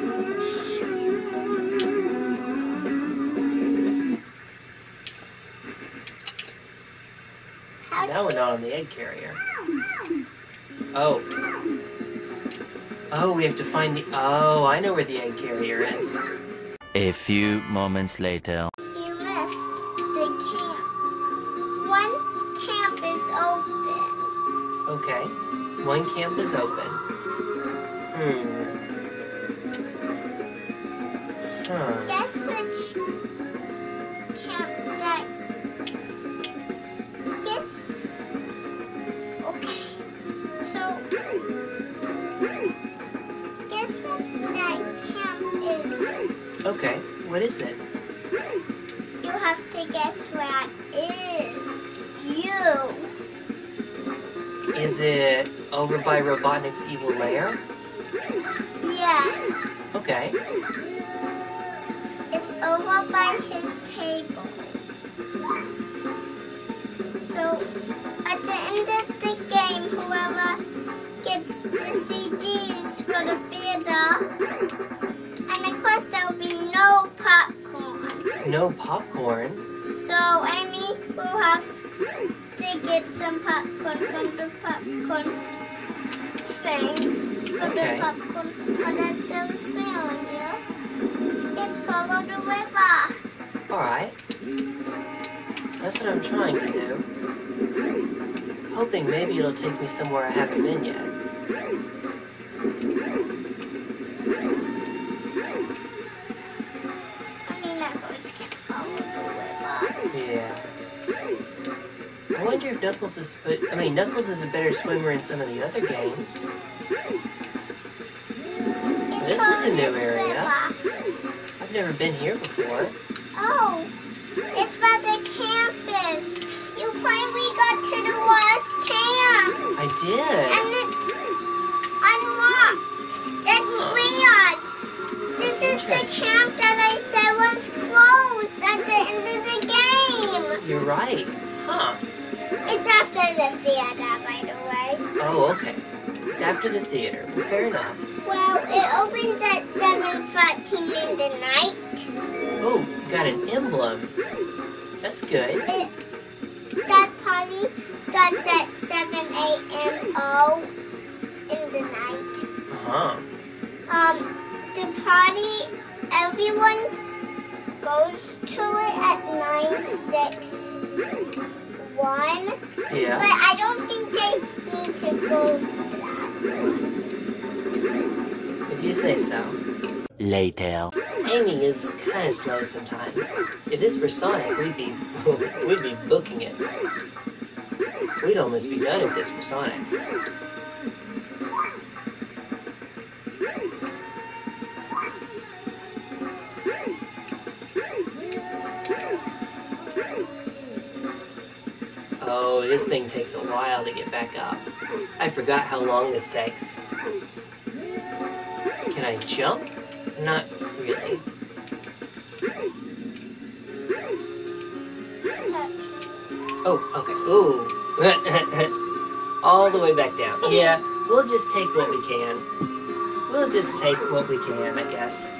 Now we're not on the egg carrier. Oh. Oh, we have to find the. Oh, I know where the egg carrier is.
A few moments later.
One camp is open.
Hmm. Huh.
Guess which camp that. Guess. Okay. So. Guess what that camp is.
Okay. What is it?
You have to guess what is. You.
Is it over by Robotnik's evil lair?
Yes.
Okay.
It's over by his table. So, at the end of the game, whoever gets the CDs for the theater, and of course there'll be no popcorn.
No popcorn.
So, Amy will have to get some popcorn from the popcorn thing. For
Okay.
the popcorn. Oh, that's so smelling, dear. It's follow the river.
Alright. That's what I'm trying to do. Hoping maybe it'll take me somewhere I haven't been yet. Knuckles is. But I mean, Knuckles is a better swimmer in some of the other games.
It's
This is a new area. I've never been here before.
Oh, it's by the campus. You finally got to the last camp.
I did.
And it's unlocked. That's weird. This is the camp After the theater.
But fair enough.
Well, it opens at 7.13 in the night.
Oh, got an emblem. That's good.
It,
Amy is kind of slow sometimes. If this were Sonic, we'd be we'd be booking it. We'd almost be done if this were Sonic. Oh, this thing takes a while to get back up. I forgot how long this takes. Can I jump? Not really. Oh, okay. Ooh. All the way back down. Yeah, we'll just take what we can. We'll just take what we can, I guess.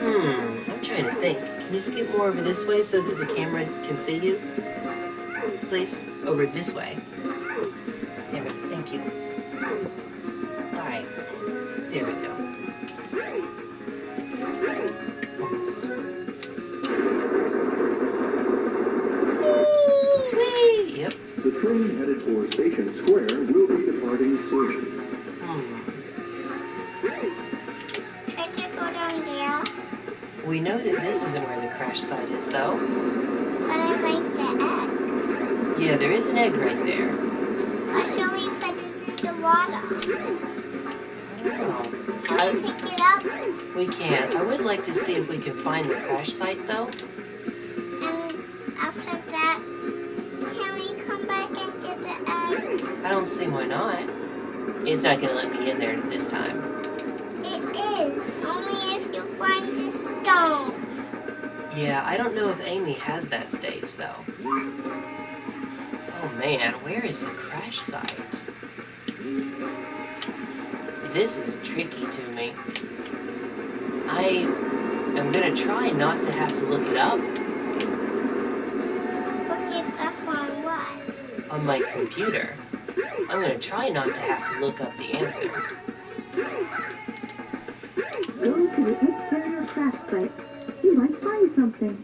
Hmm, I'm trying to think. Can you scoot more over this way so that the camera can see you? Please, over this way. Don't see why not. It's not gonna let me in there this time.
It is, only if you find the stone.
Yeah, I don't know if Amy has that stage, though. Oh man, where is the crash site? This is tricky to me. I am gonna try not to have to look it up
Look it up on what?
on my computer. I'm gonna try not to have to look up the answer.
Go to the egg carrier crash site. You might find something.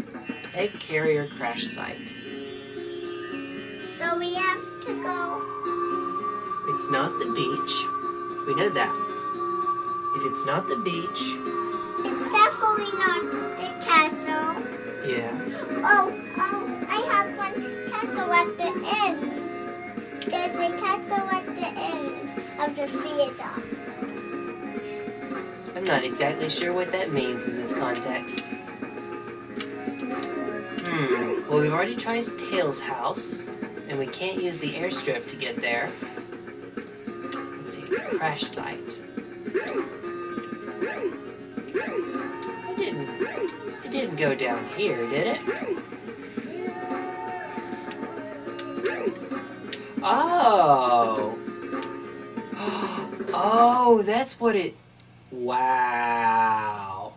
Egg carrier crash site.
So we have to go.
It's not the beach. We know that. If it's not the beach,
It's definitely not the castle.
yeah.
Oh, oh, I have one castle at the end. A castle at the end of the theater.
I'm not exactly sure what that means in this context. Hmm. Well, we've already tried Tails' house, and we can't use the airstrip to get there. Let's see, the crash site. It didn't. It didn't go down here, did it? Oh. Oh, that's what it. Wow.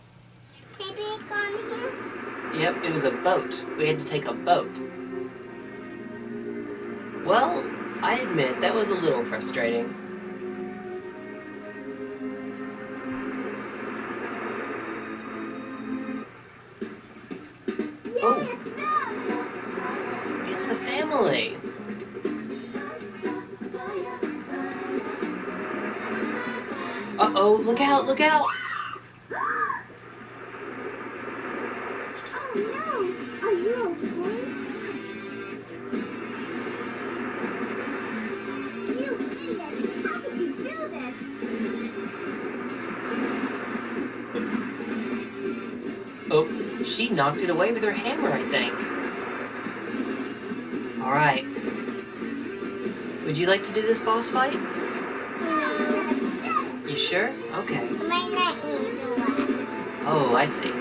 Maybe it's on his.
Yep, it was a boat. We had to take a boat. Well, I admit that was a little frustrating. Knocked it away with her hammer, I think. Alright. Would you like to do this boss fight?
No,
You sure? Okay.
my neck needs a rest.
Oh, I see.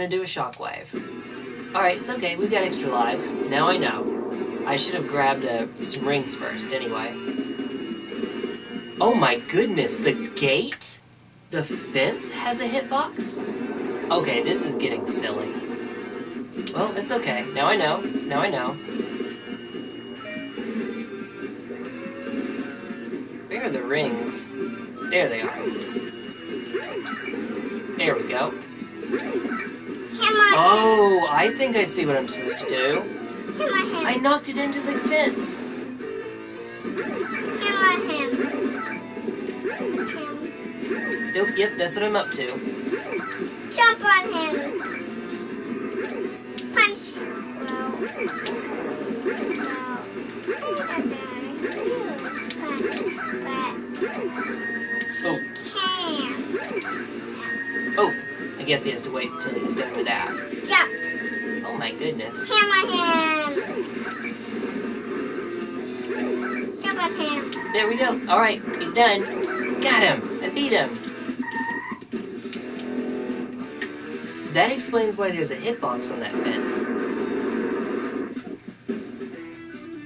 To do a shockwave. Alright, it's okay. We've got extra lives. Now I know. I should have grabbed uh, some rings first, anyway. Oh my goodness, the gate? The fence has a hitbox? Okay, this is getting silly. Well, it's okay. Now I know. Now I know. Where are the rings. There
they
are. I think I see what I'm supposed to do. I knocked it into the fence.
Hammer him. Him.
Nope, yep, that's what I'm up to.
Jump on him. Punch him. Well. Well. That's what I use. But. But.
Oh, oh, I guess he has to wait till goodness.
Hammer him. Jump on him.
There we go. Alright, he's done. Got him. I beat him. That explains why there's a hitbox on that fence.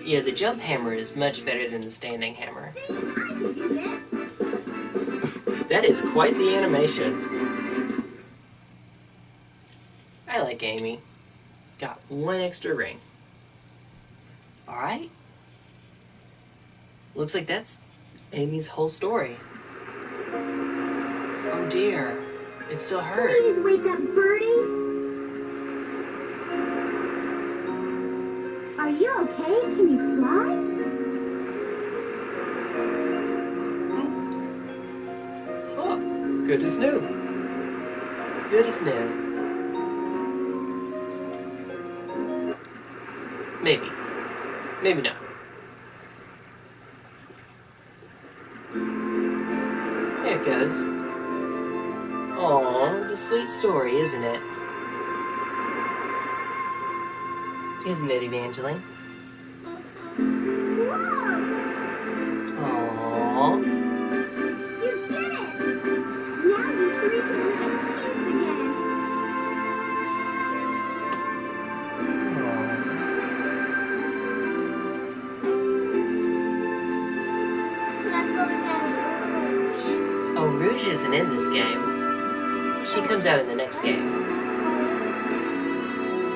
Yeah, the jump hammer is much better than the standing hammer.
See, I can do this.
That is quite the animation. I like Amy. Got one extra ring. Alright. Looks like that's Amy's whole story. Oh dear. It still hurt.
Please wake up, Birdie. Are you okay? Can you fly?
Oh, good as new. Good as new. Maybe. Maybe not. There it goes. Aw, it's a sweet story, isn't it? Isn't it, Evangeline?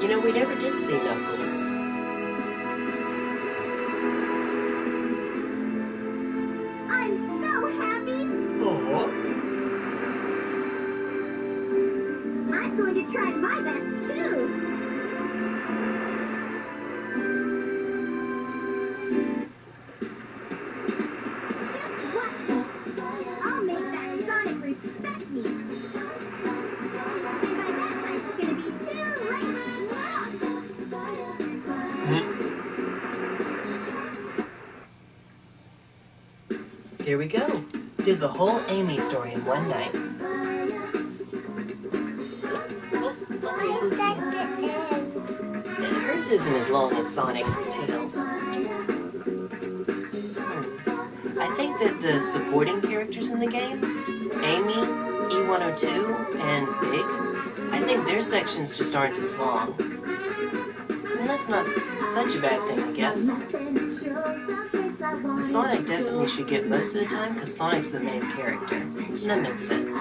You
know, we never did see Knuckles. The whole Amy story in one night. Hers isn't as long as Sonic's and Tails. Hmm. I think that the supporting characters in the game, Amy, E102, and Big, I think their sections just aren't as long. And that's not such a bad thing, I guess. Sonic definitely should get most of the time because Sonic's the main character. And that makes sense.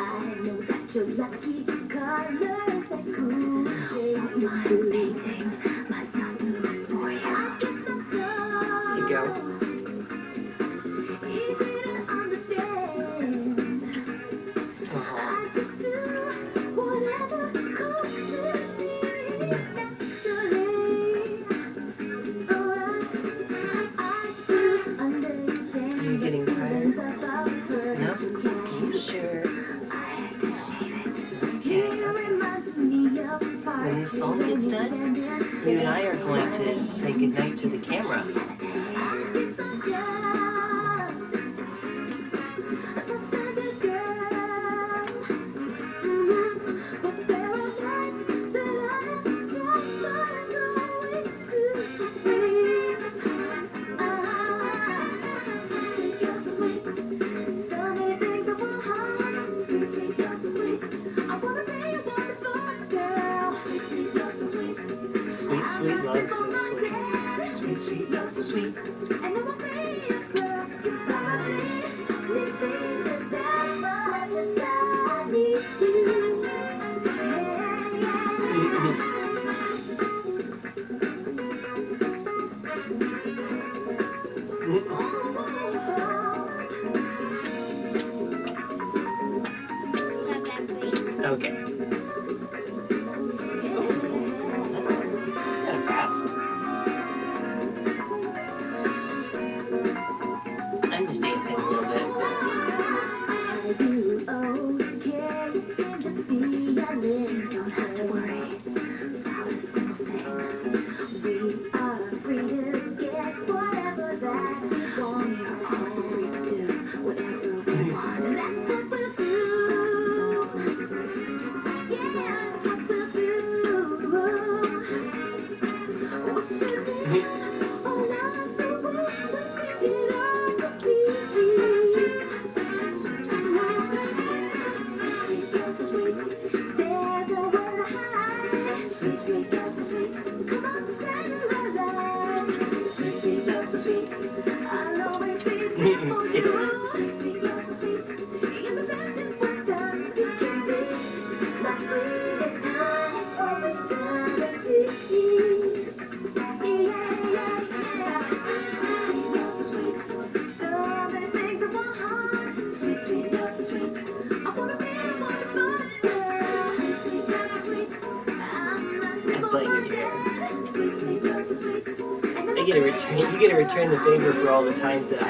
Times that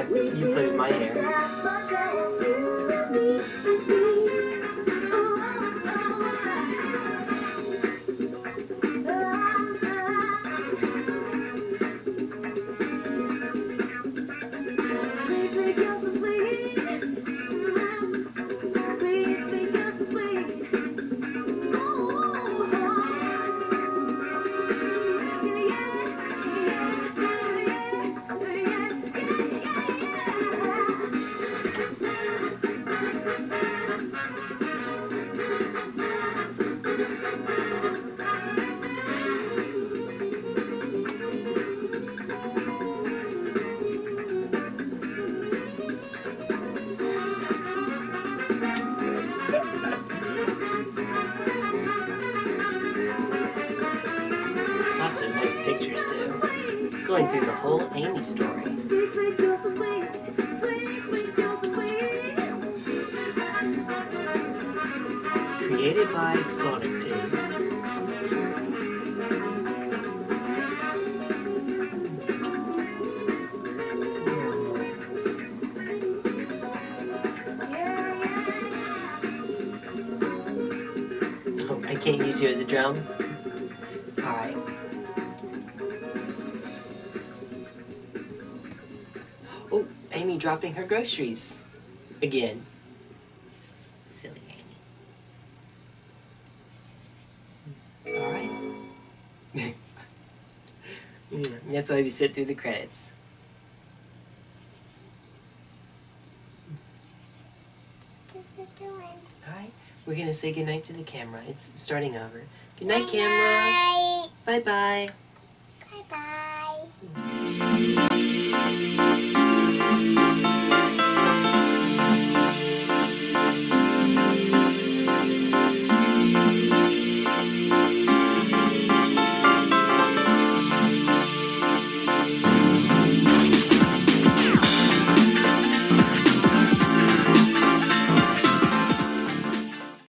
Amy dropping her groceries. Again. Silly Amy. Alright. That's why we sit through the credits.
What's it doing?
Alright, we're gonna say goodnight to the camera. It's starting over. Good night, camera.
Bye bye.